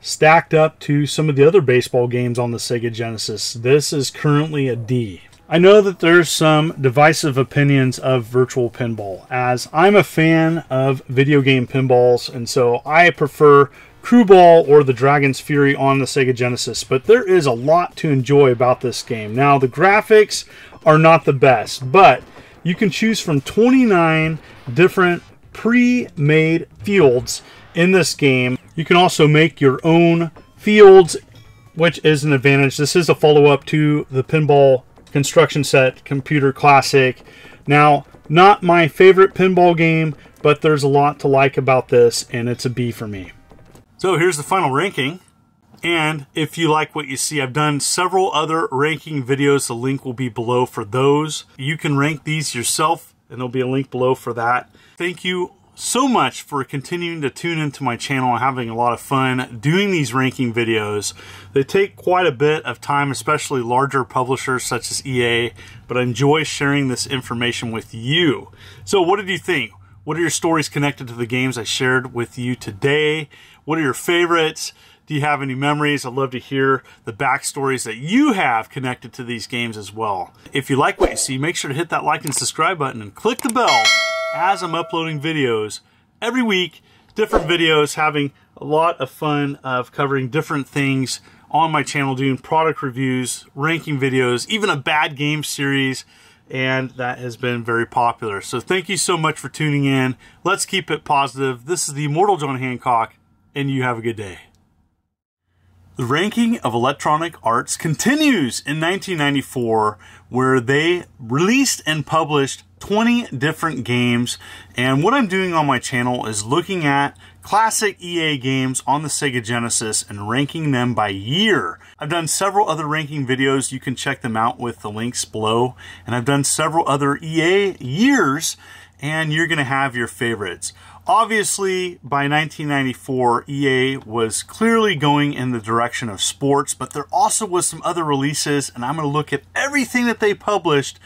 Stacked up to some of the other baseball games on the Sega Genesis, this is currently a D. I know that there's some divisive opinions of virtual pinball, as I'm a fan of video game pinballs, and so I prefer Crue Ball or the Dragon's Fury on the Sega Genesis, but there is a lot to enjoy about this game. Now, the graphics are not the best, but you can choose from 29 different pre-made fields in this game. You can also make your own fields, which is an advantage. This is a follow-up to the Pinball construction set, computer classic. Now, not my favorite pinball game, but there's a lot to like about this, and it's a B for me. So here's the final ranking. And if you like what you see, I've done several other ranking videos. The link will be below for those. You can rank these yourself, and there'll be a link below for that. Thank you so much for continuing to tune into my channel and having a lot of fun doing these ranking videos. They take quite a bit of time, especially larger publishers such as EA, but I enjoy sharing this information with you. So what did you think? What are your stories connected to the games I shared with you today? What are your favorites? Do you have any memories? I'd love to hear the backstories that you have connected to these games as well. If you like what you see, make sure to hit that like and subscribe button and click the bell as I'm uploading videos every week, different videos, having a lot of fun of covering different things on my channel, doing product reviews, ranking videos, even a bad game series, and that has been very popular. So thank you so much for tuning in. Let's keep it positive. This is the Immortal John Hancock, and you have a good day. The ranking of Electronic Arts continues in 1994, where they released and published 20 different games. And what I'm doing on my channel is looking at classic EA games on the Sega Genesis and ranking them by year. I've done several other ranking videos. You can check them out with the links below. And I've done several other EA years, and you're going to have your favorites. Obviously, by 1994, EA was clearly going in the direction of sports, but there also was some other releases, and I'm going to look at everything that they published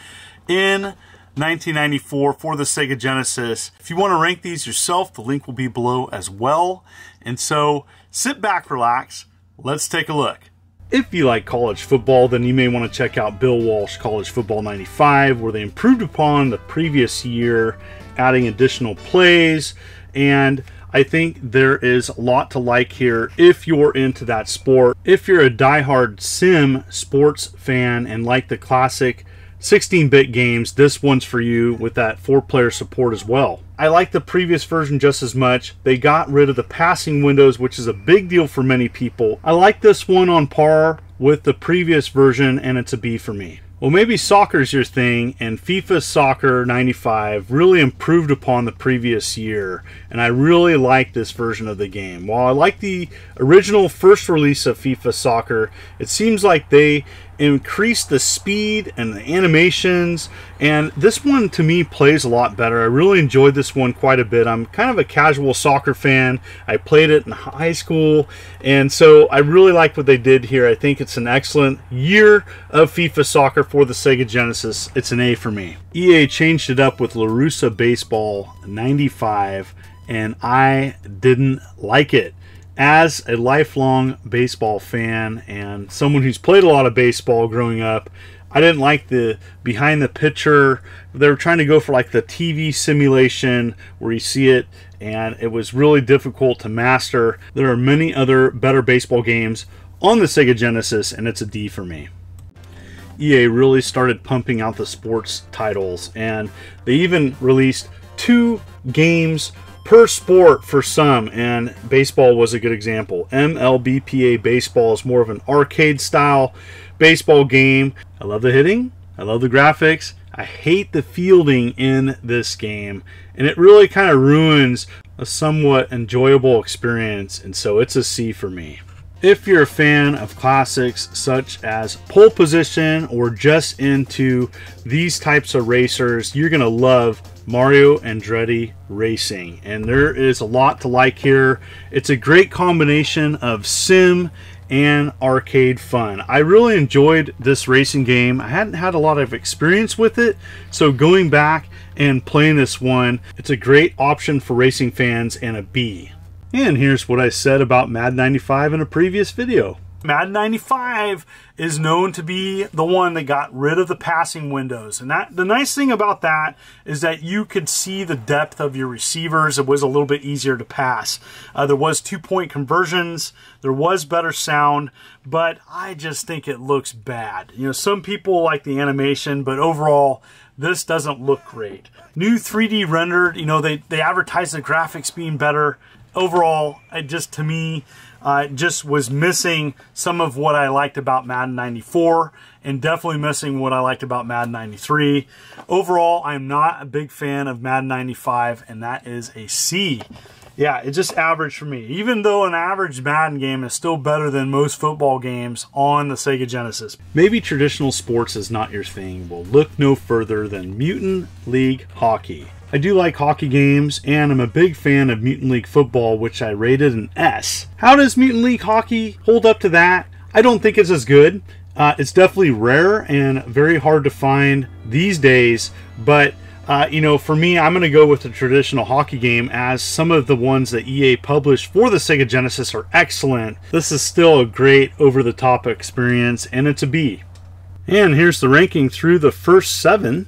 in 1994 for the Sega Genesis. If you want to rank these yourself, the link will be below as well. And so sit back, relax, let's take a look. If you like college football, then you may want to check out Bill Walsh College Football 95, where they improved upon the previous year adding additional plays. And I think there is a lot to like here if you're into that sport. If you're a die-hard sim sports fan and like the classic 16-bit games, this one's for you with that four-player support as well. I like the previous version just as much. They got rid of the passing windows, which is a big deal for many people. I like this one on par with the previous version, and it's a B for me. Well, maybe soccer's your thing, and FIFA Soccer 95 really improved upon the previous year, and I really like this version of the game. While I like the original first release of FIFA Soccer, it seems like they increased the speed and the animations and this one to me plays a lot better. I really enjoyed this one quite a bit. I'm kind of a casual soccer fan. I played it in high school and so i really like what they did here. I think it's an excellent year of fifa soccer for the sega genesis. It's an a for me. Ea changed it up with La Russa baseball 95 and i didn't like it as a lifelong baseball fan and someone who's played a lot of baseball growing up, I didn't like the behind the pitcher. They were trying to go for like the TV simulation where you see it, and it was really difficult to master. There are many other better baseball games on the Sega Genesis, and it's a D for me. EA really started pumping out the sports titles, and they even released two games per sport for some, and baseball was a good example. MLBPA baseball is more of an arcade style baseball game. I love the hitting, I love the graphics. I hate the fielding in this game, and it really kind of ruins a somewhat enjoyable experience, and so it's a C for me. If you're a fan of classics such as pole position or just into these types of racers, you're going to love Mario Andretti Racing. And there is a lot to like here. It's a great combination of sim and arcade fun. I really enjoyed this racing game. I hadn't had a lot of experience with it, so going back and playing this one, it's a great option for racing fans and a B. And here's what I said about Mad 95 in a previous video. Madden 95 is known to be the one that got rid of the passing windows. And that the nice thing about that is that you could see the depth of your receivers. It was a little bit easier to pass. Uh, there was two-point conversions. There was better sound, but I just think it looks bad. You know, some people like the animation, but overall, this doesn't look great. New 3D rendered, you know, they, they advertise the graphics being better. Overall, it just to me, uh, just was missing some of what I liked about Madden 94 and definitely missing what I liked about Madden 93. Overall, I'm not a big fan of Madden 95 and that is a C. Yeah, it's just average for me. Even though an average Madden game is still better than most football games on the Sega Genesis. Maybe traditional sports is not your thing. Well, look no further than Mutant League Hockey. I do like hockey games, and I'm a big fan of Mutant League Football, which I rated an S. How does Mutant League Hockey hold up to that? I don't think it's as good. Uh, it's definitely rare and very hard to find these days, but uh, you know, for me, I'm going to go with the traditional hockey game as some of the ones that EA published for the Sega Genesis are excellent. This is still a great over the top experience, and it's a B. And here's the ranking through the first seven.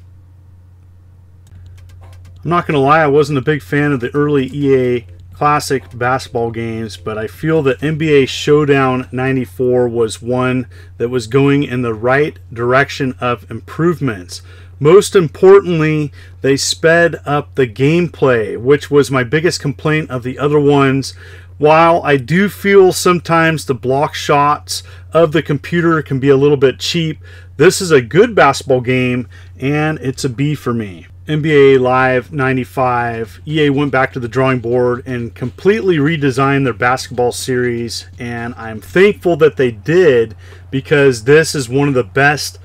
I'm not going to lie, I wasn't a big fan of the early EA classic basketball games, but I feel that NBA Showdown 94 was one that was going in the right direction of improvements. Most importantly, they sped up the gameplay, which was my biggest complaint of the other ones. While I do feel sometimes the block shots of the computer can be a little bit cheap, this is a good basketball game and it's a B for me. NBA Live 95, EA went back to the drawing board and completely redesigned their basketball series. And I'm thankful that they did because this is one of the best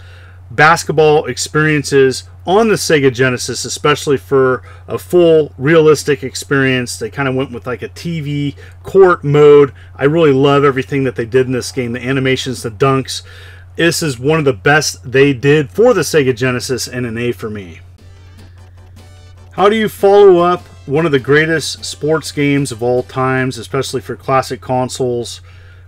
basketball experiences on the Sega Genesis, especially for a full realistic experience. They kind of went with like a TV court mode. I really love everything that they did in this game the animations, the dunks. This is one of the best they did for the Sega Genesis and an A for me. How do you follow up one of the greatest sports games of all times, especially for classic consoles?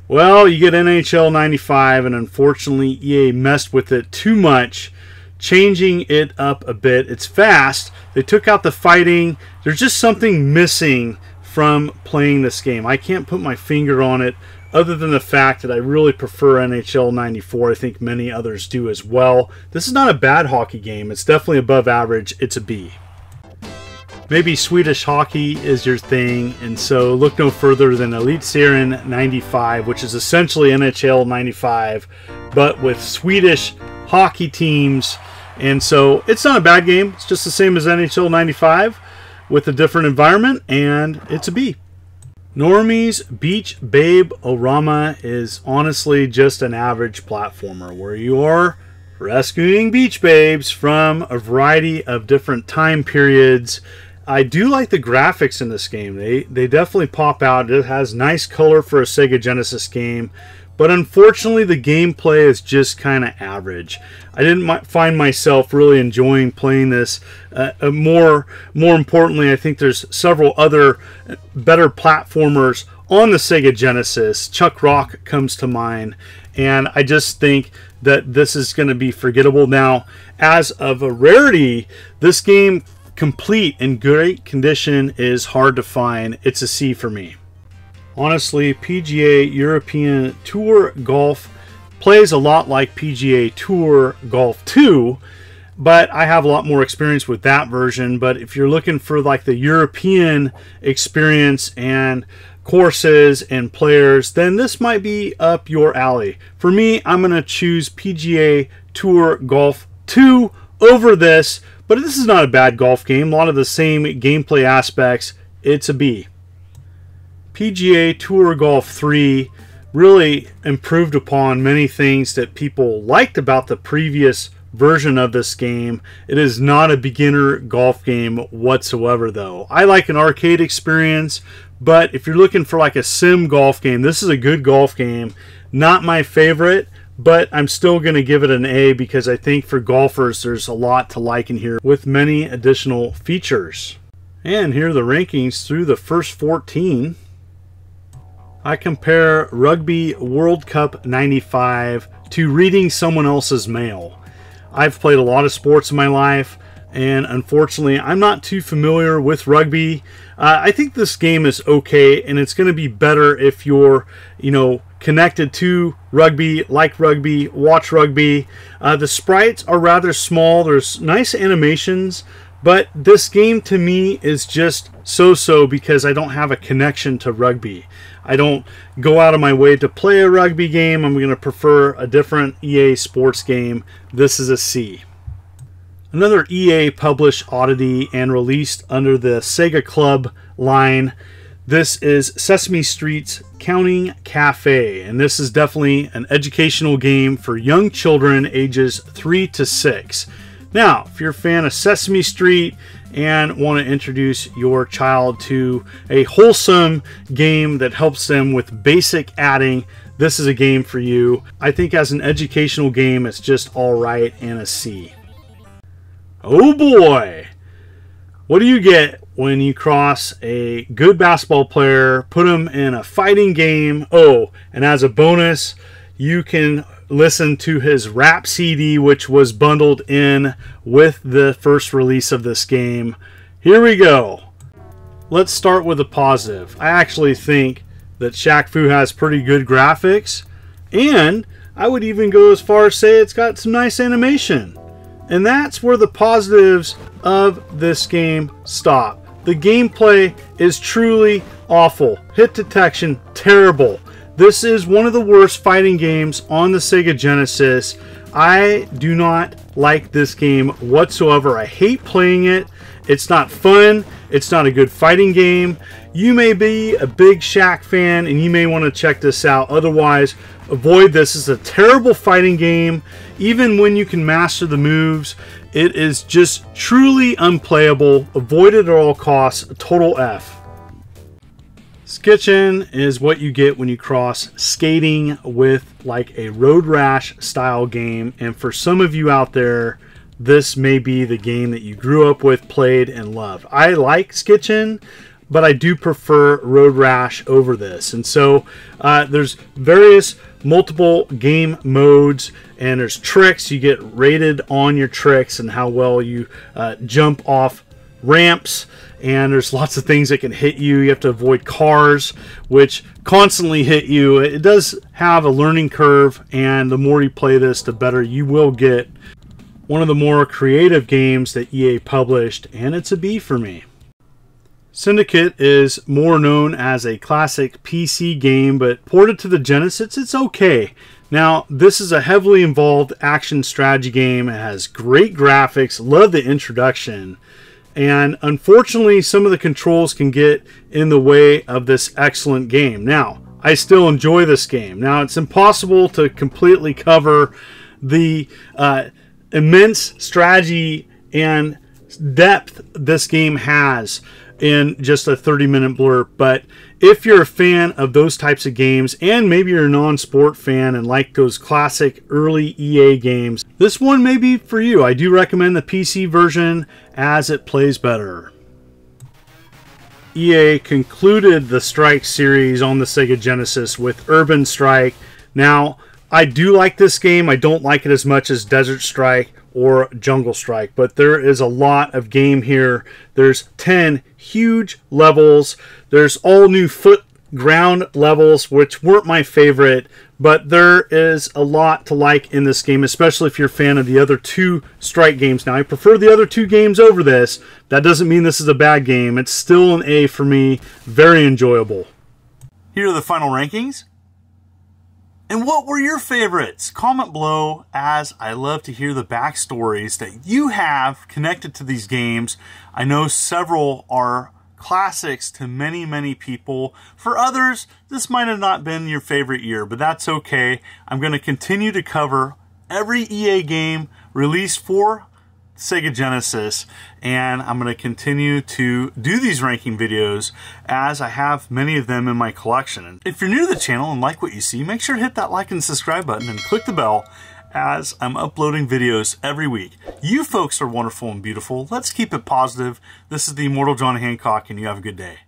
Well, you get NHL 95, and unfortunately, EA messed with it too much, changing it up a bit. It's fast. They took out the fighting. There's just something missing from playing this game. I can't put my finger on it other than the fact that I really prefer NHL 94. I think many others do as well. This is not a bad hockey game. It's definitely above average. It's a B maybe Swedish hockey is your thing, and so look no further than Elite Elitserien 95, which is essentially NHL 95, but with Swedish hockey teams. And so it's not a bad game. It's just the same as NHL 95 with a different environment, and it's a B. Normie's Beach Babe Orama is honestly just an average platformer where you are rescuing beach babes from a variety of different time periods. I do like the graphics in this game. They they definitely pop out. It has nice color for a Sega Genesis game, but unfortunately the gameplay is just kind of average. I didn't find myself really enjoying playing this. Uh, uh, more, more importantly, I think there's several other uh, better platformers on the Sega Genesis. Chuck Rock comes to mind, and I just think that this is going to be forgettable. Now, as of a rarity, this game complete in great condition is hard to find. It's a C for me. Honestly, PGA European Tour Golf plays a lot like PGA Tour Golf 2, but I have a lot more experience with that version. But if you're looking for like the European experience and courses and players, then this might be up your alley. For me, I'm going to choose PGA Tour Golf 2 over this, but this is not a bad golf game. A lot of the same gameplay aspects. It's a B. PGA Tour Golf 3 really improved upon many things that people liked about the previous version of this game. It is not a beginner golf game whatsoever, though. I like an arcade experience, but if you're looking for like a sim golf game, this is a good golf game. Not my favorite, but I'm still going to give it an A because I think for golfers there's a lot to like in here with many additional features. And here are the rankings through the first 14. I compare Rugby World Cup 95 to reading someone else's mail. I've played a lot of sports in my life, and unfortunately, I'm not too familiar with rugby. Uh, I think this game is okay, and it's going to be better if you're, you know, connected to rugby, like rugby, watch rugby. Uh, the sprites are rather small. There's nice animations, but this game to me is just so so because I don't have a connection to rugby. I don't go out of my way to play a rugby game. I'm going to prefer a different EA sports game. This is a C. Another EA published oddity and released under the Sega Club line. This is Sesame Street's Counting Cafe, and this is definitely an educational game for young children ages 3 to 6. Now, if you're a fan of Sesame Street, and want to introduce your child to a wholesome game that helps them with basic adding, this is a game for you. I think as an educational game, it's just alright and a C. Oh boy! What do you get when you cross a good basketball player, put them in a fighting game? Oh, and as a bonus, you can listen to his rap CD, which was bundled in with the first release of this game. Here we go. Let's start with a positive. I actually think that Shaq Fu has pretty good graphics, and I would even go as far as say it's got some nice animation. And that's where the positives of this game stop. The gameplay is truly awful. Hit detection, terrible. This is one of the worst fighting games on the Sega Genesis. I do not like this game whatsoever. I hate playing it. It's not fun. It's not a good fighting game. You may be a big Shaq fan and you may want to check this out. Otherwise, avoid this. It's a terrible fighting game. Even when you can master the moves, it is just truly unplayable. Avoid it at all costs. Total F. Skitchin is what you get when you cross skating with like a road rash style game. And for some of you out there, this may be the game that you grew up with, played, and loved. I like Skitchin, but I do prefer Road Rash over this. And so uh, there's various multiple game modes and there's tricks. You get rated on your tricks and how well you uh, jump off ramps and there's lots of things that can hit you. You have to avoid cars, which constantly hit you. It does have a learning curve, and the more you play this, the better you will get. One of the more creative games that EA published, and it's a B for me. Syndicate is more known as a classic PC game, but ported to the Genesis, it's okay. Now, this is a heavily involved action strategy game. It has great graphics, love the introduction And unfortunately, some of the controls can get in the way of this excellent game. Now, I still enjoy this game. Now, it's impossible to completely cover the uh, immense strategy and depth this game has in just a 30 minute blurb. But if you're a fan of those types of games, and maybe you're a non sport fan and like those classic early EA games, this one may be for you. I do recommend the PC version as it plays better. EA concluded the Strike series on the Sega Genesis with Urban Strike. Now, I do like this game. I don't like it as much as Desert Strike or Jungle Strike, but there is a lot of game here. There's 10 huge levels. There's all new foot ground levels, which weren't my favorite, but there is a lot to like in this game, especially if you're a fan of the other two Strike games. Now, I prefer the other two games over this. That doesn't mean this is a bad game. It's still an A for me. Very enjoyable. Here are the final rankings. And what were your favorites? Comment below as I love to hear the backstories that you have connected to these games. I know several are classics to many, many people. For others, this might have not been your favorite year, but that's okay. I'm going to continue to cover every EA game released for Sega Genesis, and I'm going to continue to do these ranking videos as I have many of them in my collection. And if you're new to the channel and like what you see, make sure to hit that like and subscribe button and click the bell as I'm uploading videos every week. You folks are wonderful and beautiful. Let's keep it positive. This is the Immortal John Hancock, and you have a good day.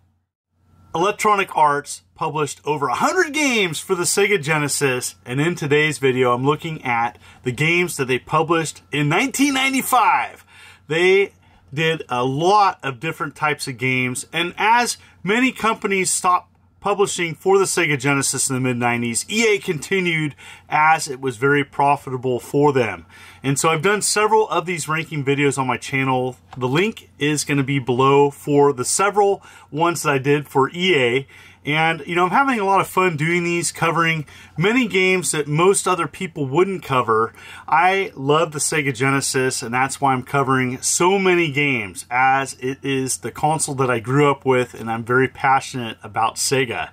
Electronic Arts published over 100 games for the Sega Genesis, and in today's video, I'm looking at the games that they published in 1995. They did a lot of different types of games, and as many companies stopped publishing for the Sega Genesis in the mid 90s, EA continued as it was very profitable for them. And so I've done several of these ranking videos on my channel. The link is going to be below for the several ones that I did for EA. And, you know, I'm having a lot of fun doing these, covering many games that most other people wouldn't cover. I love the Sega Genesis, and that's why I'm covering so many games, as it is the console that I grew up with, and I'm very passionate about Sega.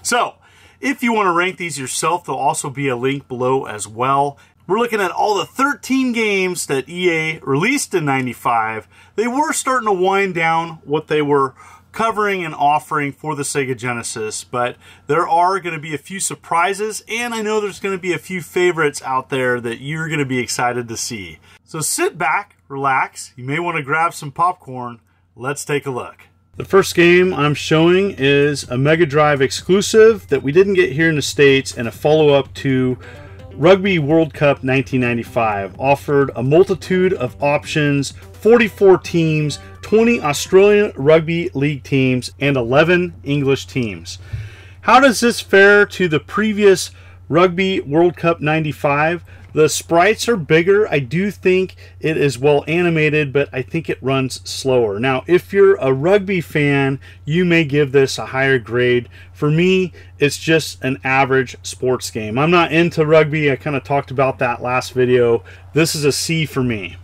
So, if you want to rank these yourself, there'll also be a link below as well. We're looking at all the 13 games that EA released in 95. They were starting to wind down what they were covering and offering for the Sega Genesis, but there are going to be a few surprises, and I know there's going to be a few favorites out there that you're going to be excited to see. So sit back, relax, you may want to grab some popcorn. Let's take a look. The first game I'm showing is a Mega Drive exclusive that we didn't get here in the States and a follow-up to Rugby World Cup 1995 offered a multitude of options, 44 teams, 20 Australian Rugby League teams, and 11 English teams. How does this fare to the previous Rugby World Cup 95? The sprites are bigger. I do think it is well animated, but I think it runs slower. Now, if you're a rugby fan, you may give this a higher grade. For me, it's just an average sports game. I'm not into rugby. I kind of talked about that last video. This is a C for me.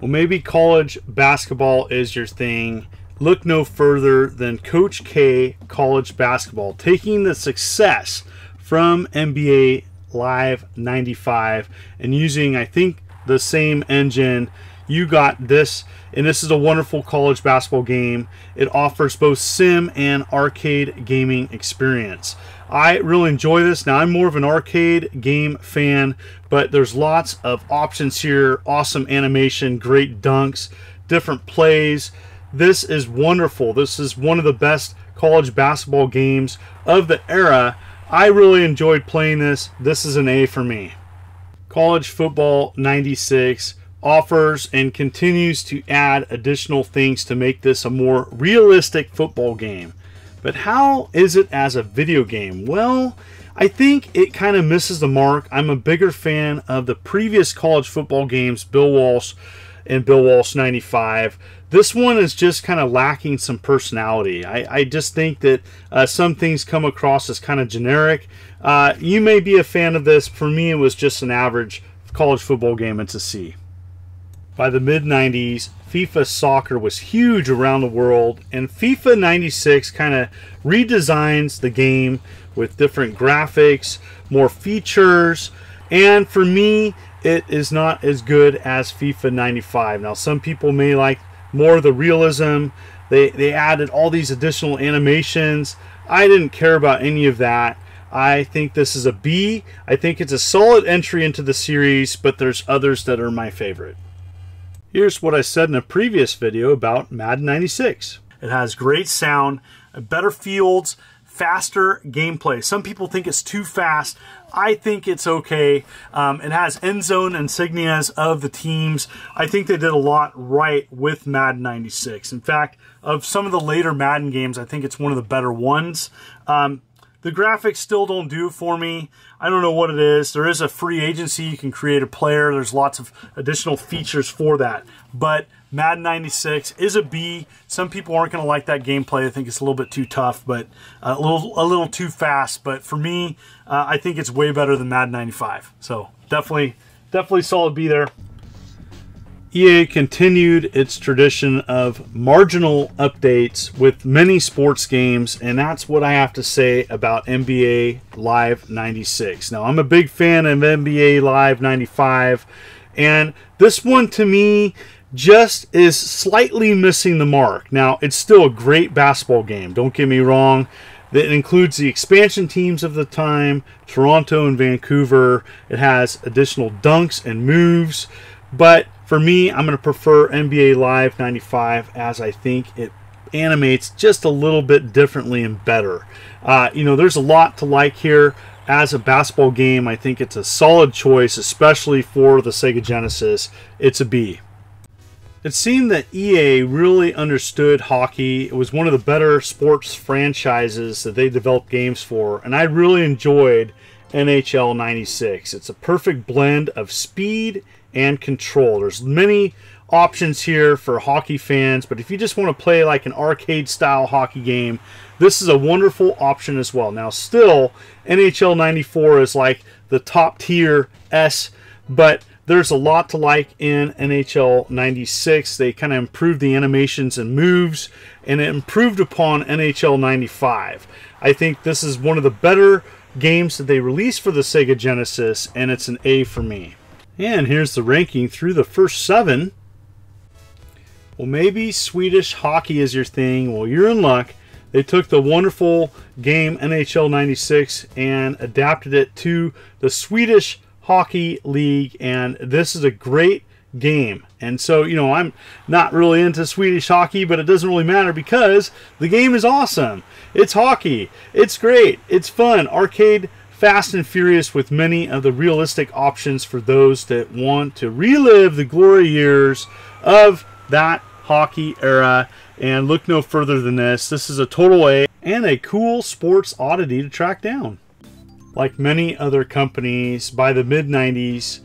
Well, maybe college basketball is your thing. Look no further than Coach K College Basketball, taking the success from NBA Live 95 and using, I think, the same engine. You got this, and this is a wonderful college basketball game. It offers both sim and arcade gaming experience. I really enjoy this. Now, I'm more of an arcade game fan, but there's lots of options here. Awesome animation, great dunks, different plays. This is wonderful. This is one of the best college basketball games of the era. I really enjoyed playing this. This is an A for me. College Football 96 offers and continues to add additional things to make this a more realistic football game. But how is it as a video game? Well, I think it kind of misses the mark. I'm a bigger fan of the previous college football games, Bill Walsh and Bill Walsh 95. This one is just kind of lacking some personality. I, I just think that uh, some things come across as kind of generic. Uh, you may be a fan of this. For me, it was just an average college football game. It's a C. By the mid 90s, FIFA soccer was huge around the world, and FIFA 96 kind of redesigns the game with different graphics, more features, and for me, it is not as good as FIFA 95. Now, some people may like more of the realism. They, they added all these additional animations. I didn't care about any of that. I think this is a B. I think it's a solid entry into the series, but there's others that are my favorite. Here's what I said in a previous video about Madden 96. It has great sound, better fields, faster gameplay. Some people think it's too fast. I think it's okay. Um, it has end zone insignias of the teams. I think they did a lot right with Madden 96. In fact, of some of the later Madden games, I think it's one of the better ones. Um, the graphics still don't do for me. I don't know what it is. There is a free agency. You can create a player. There's lots of additional features for that. But Madden 96 is a B. Some people aren't going to like that gameplay. I think it's a little bit too tough, but a little a little too fast. But for me, uh, I think it's way better than Madden 95. So definitely, definitely solid B there. EA continued its tradition of marginal updates with many sports games, and that's what I have to say about NBA Live 96. Now, I'm a big fan of NBA Live 95, and this one to me just is slightly missing the mark. Now, it's still a great basketball game, don't get me wrong. It includes the expansion teams of the time, Toronto and Vancouver. It has additional dunks and moves, but for me, I'm going to prefer NBA Live 95 as I think it animates just a little bit differently and better. Uh, you know, there's a lot to like here. As a basketball game, I think it's a solid choice, especially for the Sega Genesis. It's a B. It seemed that EA really understood hockey. It was one of the better sports franchises that they developed games for, and I really enjoyed NHL 96. It's a perfect blend of speed and control. There's many options here for hockey fans, but if you just want to play like an arcade style hockey game, this is a wonderful option as well. Now, still, NHL 94 is like the top tier S, but there's a lot to like in NHL 96. They kind of improved the animations and moves, and it improved upon NHL 95. I think this is one of the better games that they released for the Sega Genesis, and it's an A for me. And here's the ranking through the first seven. Well, maybe Swedish hockey is your thing. Well, you're in luck. They took the wonderful game NHL 96 and adapted it to the Swedish Hockey League, and this is a great game. And so, you know, I'm not really into Swedish hockey, but it doesn't really matter because the game is awesome. It's hockey. It's great. It's fun. Arcade Fast and Furious with many of the realistic options for those that want to relive the glory years of that hockey era. And look no further than this. This is a total A and a cool sports oddity to track down. Like many other companies, by the mid 90s,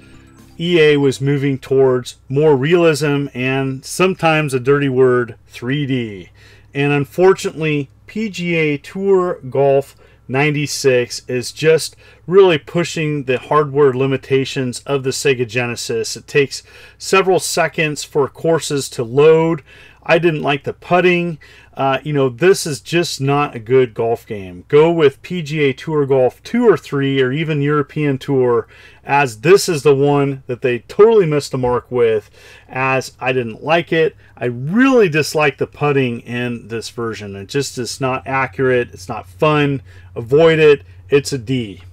EA was moving towards more realism and sometimes a dirty word 3D. And unfortunately, PGA Tour Golf 96 is just really pushing the hardware limitations of the Sega Genesis. It takes several seconds for courses to load. I didn't like the putting. Uh, you know, this is just not a good golf game. Go with PGA Tour Golf 2 or 3 or even European Tour as this is the one that they totally missed the mark with as I didn't like it. I really dislike the putting in this version. It just is not accurate. It's not fun. Avoid it. It's a D.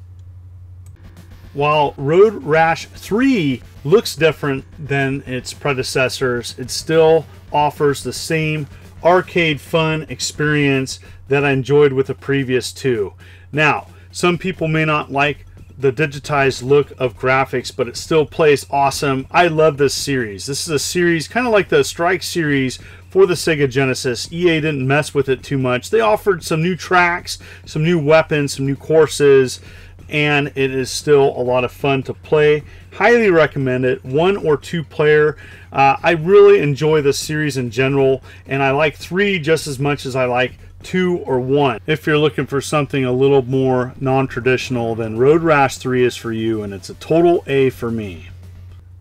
While Road Rash 3 looks different than its predecessors, it still offers the same arcade fun experience that I enjoyed with the previous two. Now, some people may not like the digitized look of graphics, but it still plays awesome. I love this series. This is a series kind of like the Strike series for the Sega Genesis. EA didn't mess with it too much. They offered some new tracks, some new weapons, some new courses, and it is still a lot of fun to play. Highly recommend it. One or two player. Uh, I really enjoy this series in general, and I like three just as much as I like two or one. If you're looking for something a little more non-traditional, then Road Rash 3 is for you, and it's a total A for me.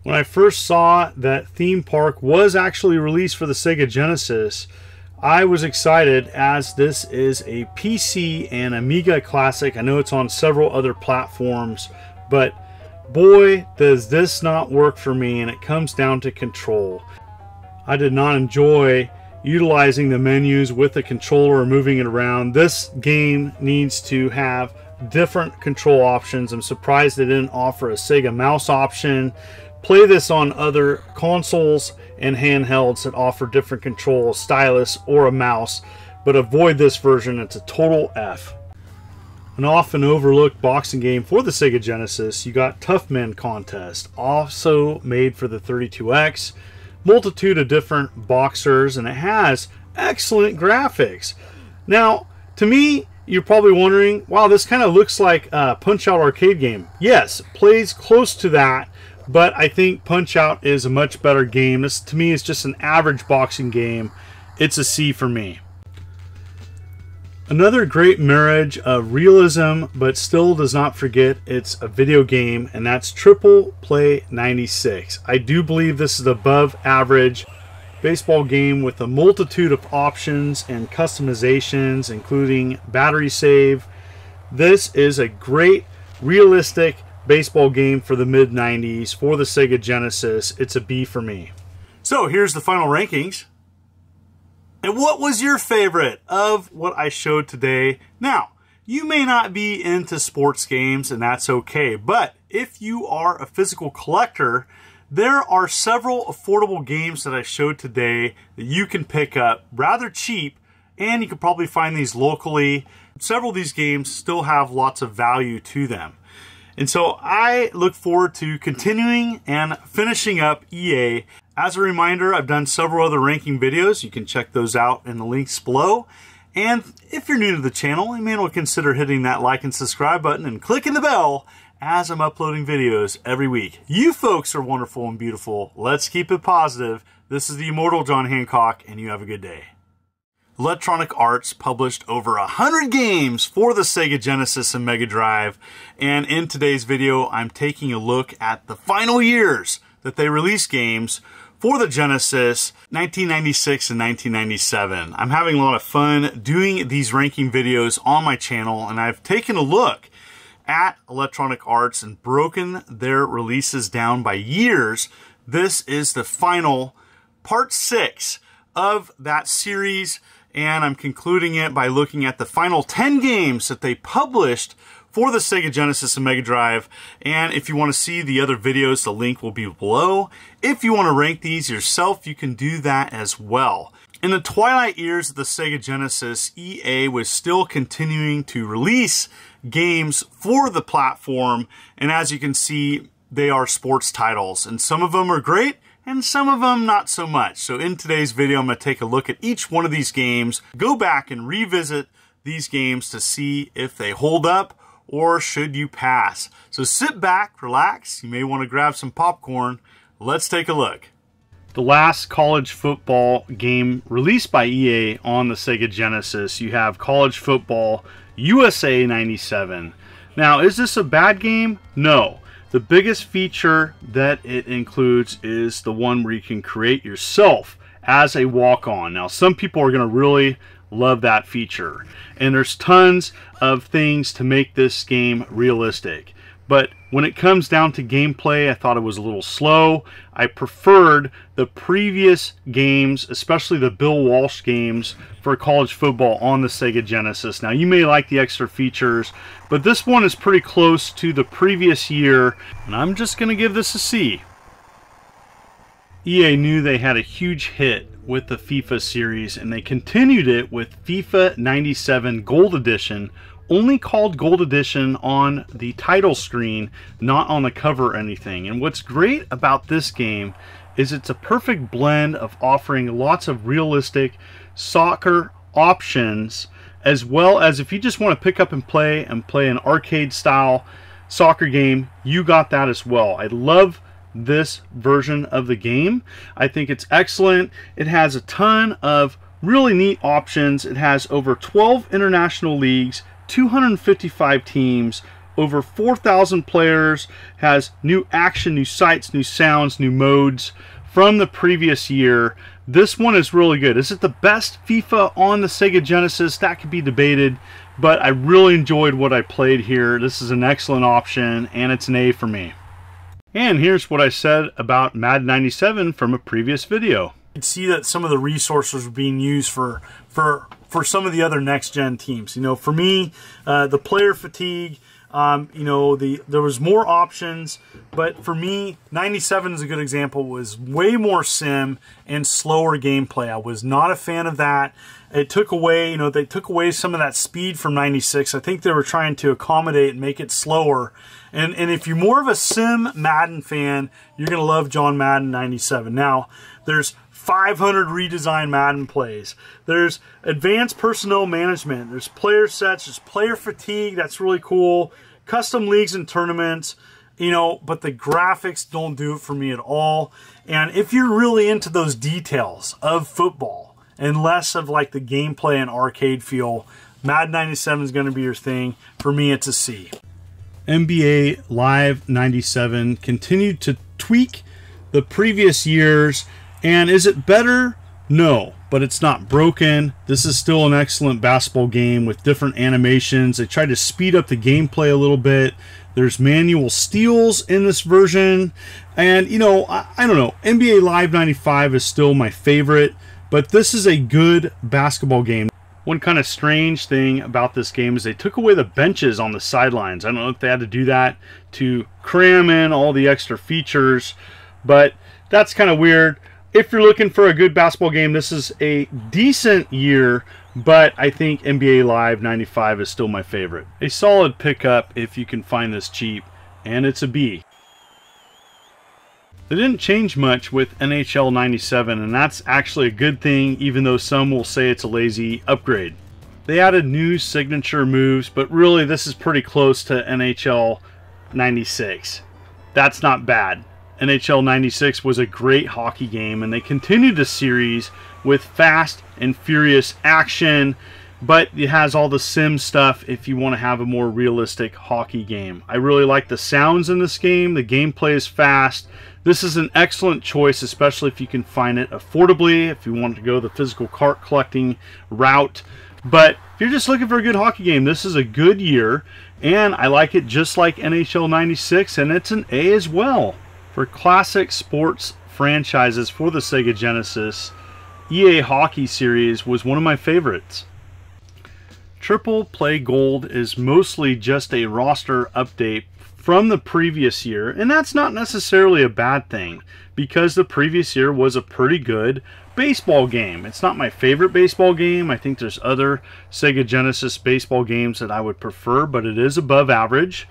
When I first saw that Theme Park was actually released for the Sega Genesis, I was excited as this is a PC and Amiga classic. I know it's on several other platforms, but boy, does this not work for me, and it comes down to control. I did not enjoy utilizing the menus with the controller or moving it around. This game needs to have different control options. I'm surprised they didn't offer a Sega mouse option. Play this on other consoles and handhelds that offer different controls, stylus, or a mouse, but avoid this version. It's a total F. An often overlooked boxing game for the Sega Genesis, you got Toughman Contest, also made for the 32X. Multitude of different boxers, and it has excellent graphics. Now, to me, you're probably wondering, wow, this kind of looks like a Punch Out arcade game. Yes, plays close to that, but I think Punch Out is a much better game. This to me is just an average boxing game. It's a C for me. Another great marriage of realism, but still does not forget it's a video game, and that's Triple Play 96. I do believe this is above average baseball game with a multitude of options and customizations, including battery save. This is a great, realistic baseball game for the mid 90s for the Sega Genesis. It's a B for me. So here's the final rankings. And what was your favorite of what I showed today? Now, you may not be into sports games and that's okay, but if you are a physical collector, there are several affordable games that I showed today that you can pick up rather cheap and you can probably find these locally. Several of these games still have lots of value to them. And so I look forward to continuing and finishing up EA. As a reminder, I've done several other ranking videos. You can check those out in the links below. And if you're new to the channel, you may want to consider hitting that like and subscribe button and clicking the bell as I'm uploading videos every week. You folks are wonderful and beautiful. Let's keep it positive. This is the immortal John Hancock, and you have a good day. Electronic Arts published over a hundred games for the Sega Genesis and Mega Drive. And in today's video, I'm taking a look at the final years that they released games for the Genesis, 1996 and 1997. I'm having a lot of fun doing these ranking videos on my channel, and I've taken a look at Electronic Arts and broken their releases down by years. This is the final part six of that series and I'm concluding it by looking at the final 10 games that they published for the Sega Genesis and Mega Drive. And if you want to see the other videos, the link will be below. If you want to rank these yourself, you can do that as well. In the twilight years of the Sega Genesis, EA was still continuing to release games for the platform. And as you can see, they are sports titles. And some of them are great, and some of them not so much. So in today's video, I'm going to take a look at each one of these games, go back and revisit these games to see if they hold up or should you pass. So sit back, relax, you may want to grab some popcorn. Let's take a look. The last college football game released by EA on the Sega Genesis, you have College Football USA 97. Now, is this a bad game? No. The biggest feature that it includes is the one where you can create yourself as a walk-on. Now, some people are going to really love that feature. And there's tons of things to make this game realistic. But when it comes down to gameplay, I thought it was a little slow. I preferred the previous games, especially the Bill Walsh games for college football on the Sega Genesis. Now, you may like the extra features, but this one is pretty close to the previous year, and I'm just going to give this a C. EA knew they had a huge hit with the FIFA series, and they continued it with FIFA 97 Gold Edition, only called Gold Edition on the title screen, not on the cover or anything. And what's great about this game is it's a perfect blend of offering lots of realistic soccer options as well as if you just want to pick up and play and play an arcade style soccer game, you got that as well. I love this version of the game. I think it's excellent. It has a ton of really neat options. It has over 12 international leagues, 255 teams, over 4,000 players, has new action, new sights, new sounds, new modes from the previous year. This one is really good. Is it the best FIFA on the Sega Genesis? That could be debated, but I really enjoyed what I played here. This is an excellent option, and it's an A for me. And here's what I said about Mad 97 from a previous video. You can see that some of the resources are being used for for for some of the other next gen teams. You know, for me, uh, the player fatigue. Um, you know, the there was more options, but for me, 97 is a good example. Was way more sim and slower gameplay. I was not a fan of that. It took away, you know, they took away some of that speed from 96. I think they were trying to accommodate and make it slower. And and if you're more of a sim Madden fan, you're gonna love John Madden 97. Now, there's 500 redesigned Madden plays. There's advanced personnel management. There's player sets. There's player fatigue. That's really cool. Custom leagues and tournaments. You know, but the graphics don't do it for me at all. And if you're really into those details of football and less of like the gameplay and arcade feel, Madden 97 is going to be your thing. For me, it's a C. NBA Live 97 continued to tweak the previous years and is it better? No, but it's not broken. This is still an excellent basketball game with different animations. They tried to speed up the gameplay a little bit. There's manual steals in this version. And, you know, I, I, don't know. NBA Live 95 is still my favorite, but this is a good basketball game. One kind of strange thing about this game is they took away the benches on the sidelines. I don't know if they had to do that to cram in all the extra features, but that's kind of weird if you're looking for a good basketball game, this is a decent year, but I think NBA Live 95 is still my favorite. A solid pickup if you can find this cheap, and it's a B. They didn't change much with NHL 97, and that's actually a good thing, even though some will say it's a lazy upgrade. They added new signature moves, but really this is pretty close to NHL 96. That's not bad. NHL 96 was a great hockey game, and they continued the series with fast and furious action, but it has all the sim stuff if you want to have a more realistic hockey game. I really like the sounds in this game, the gameplay is fast. This is an excellent choice, especially if you can find it affordably, if you want to go the physical cart collecting route. But if you're just looking for a good hockey game, this is a good year, and I like it just like NHL 96, and it's an A as well. For classic sports franchises for the Sega Genesis, EA Hockey Series was one of my favorites. Triple Play Gold is mostly just a roster update from the previous year, and that's not necessarily a bad thing because the previous year was a pretty good baseball game. It's not my favorite baseball game. I think there's other Sega Genesis baseball games that I would prefer, but it is above average.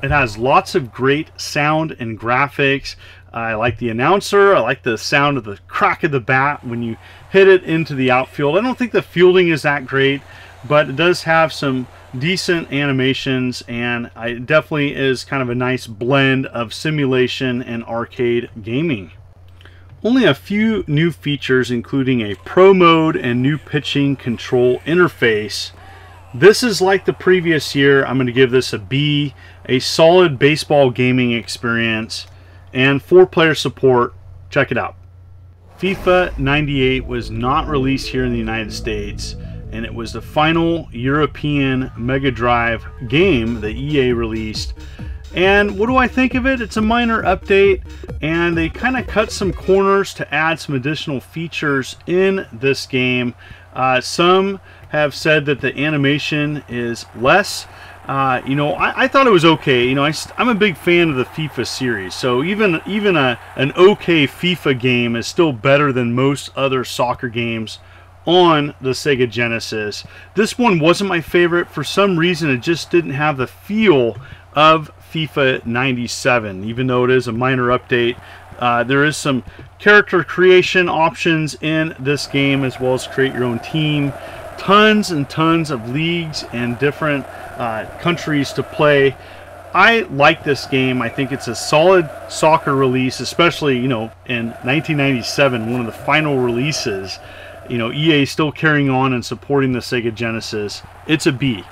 It has lots of great sound and graphics. I like the announcer. I like the sound of the crack of the bat when you hit it into the outfield. I don't think the fielding is that great, but it does have some decent animations and it definitely is kind of a nice blend of simulation and arcade gaming. Only a few new features including a pro mode and new pitching control interface. This is like the previous year. I'm going to give this a B a solid baseball gaming experience, and four player support. Check it out. FIFA 98 was not released here in the United States, and it was the final European Mega Drive game that EA released. And what do I think of it? It's a minor update, and they kind of cut some corners to add some additional features in this game. Uh, some have said that the animation is less uh, you know, I, I, thought it was okay. You know, I, am a big fan of the FIFA series, so even even a an okay FIFA game is still better than most other soccer games on the Sega Genesis. This one wasn't my favorite for some reason. It just didn't have the feel of FIFA 97, even though it is a minor update. Uh, there is some character creation options in this game as well as create your own team. Tons and tons of leagues and different uh, countries to play. I like this game. I think it's a solid soccer release, especially, you know, in 1997, one of the final releases. You know, EA still carrying on and supporting the Sega Genesis. It's a B.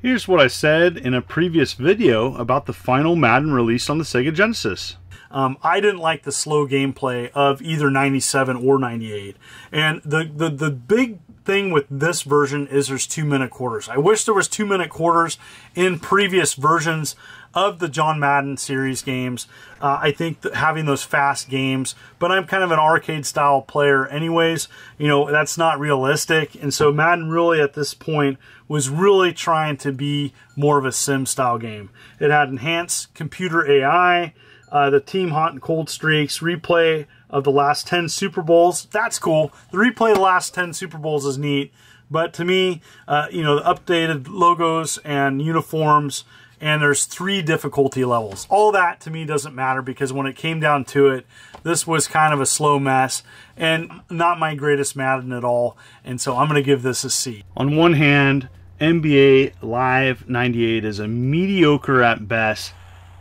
Here's what I said in a previous video about the final Madden release on the Sega Genesis. Um, I didn't like the slow gameplay of either 97 or 98. And the, the, the big thing with this version is there's two minute quarters. I wish there was two minute quarters in previous versions of the John Madden series games. Uh, I think having those fast games, but I'm kind of an arcade style player anyways. You know, that's not realistic. And so Madden really at this point was really trying to be more of a sim style game. It had enhanced computer AI, uh, the team hot and cold streaks, replay of the last 10 Super Bowls. That's cool. The replay of the last 10 Super Bowls is neat. But to me, uh, you know, the updated logos and uniforms, and there's three difficulty levels. All that to me doesn't matter because when it came down to it, this was kind of a slow mess and not my greatest Madden at all. And so I'm going to give this a C. On one hand, NBA Live 98 is a mediocre at best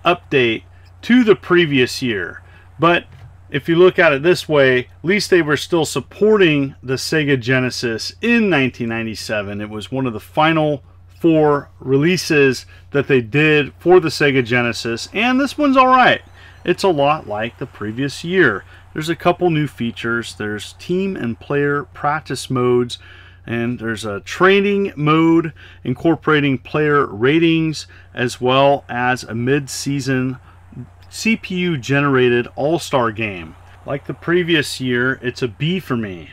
update to the previous year. But if you look at it this way, at least they were still supporting the Sega Genesis in 1997. It was one of the final four releases that they did for the Sega Genesis, and this one's alright. It's a lot like the previous year. There's a couple new features. There's team and player practice modes, and there's a training mode incorporating player ratings as well as a mid-season CPU generated all-star game. Like the previous year, it's a B for me.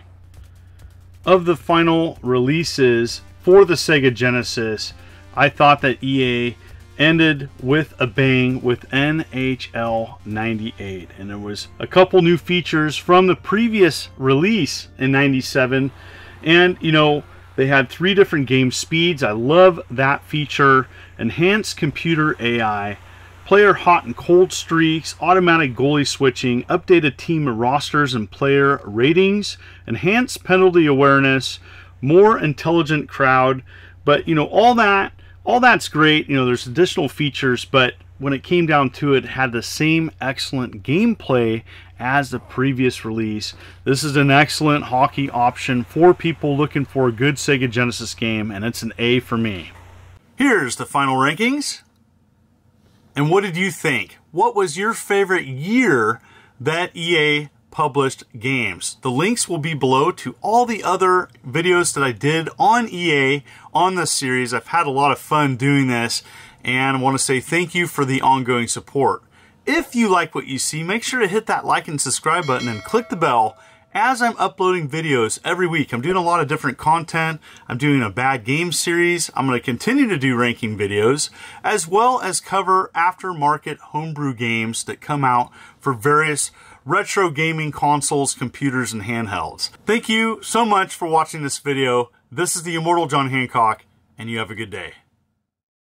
Of the final releases for the Sega Genesis, I thought that EA ended with a bang with NHL 98 and there was a couple new features from the previous release in 97 and you know they had three different game speeds I love that feature enhanced computer AI player hot and cold streaks, automatic goalie switching, updated team rosters and player ratings, enhanced penalty awareness, more intelligent crowd. But you know, all that all that's great. You know, there's additional features, but when it came down to it, it had the same excellent gameplay as the previous release. This is an excellent hockey option for people looking for a good Sega Genesis game, and it's an A for me. Here's the final rankings. And what did you think? What was your favorite year that EA published games? The links will be below to all the other videos that I did on EA on this series. I've had a lot of fun doing this and I want to say thank you for the ongoing support. If you like what you see, make sure to hit that like and subscribe button and click the bell as I'm uploading videos every week. I'm doing a lot of different content. I'm doing a bad game series. I'm going to continue to do ranking videos, as well as cover aftermarket homebrew games that come out for various retro gaming consoles, computers, and handhelds. Thank you so much for watching this video. This is the Immortal John Hancock, and you have a good day.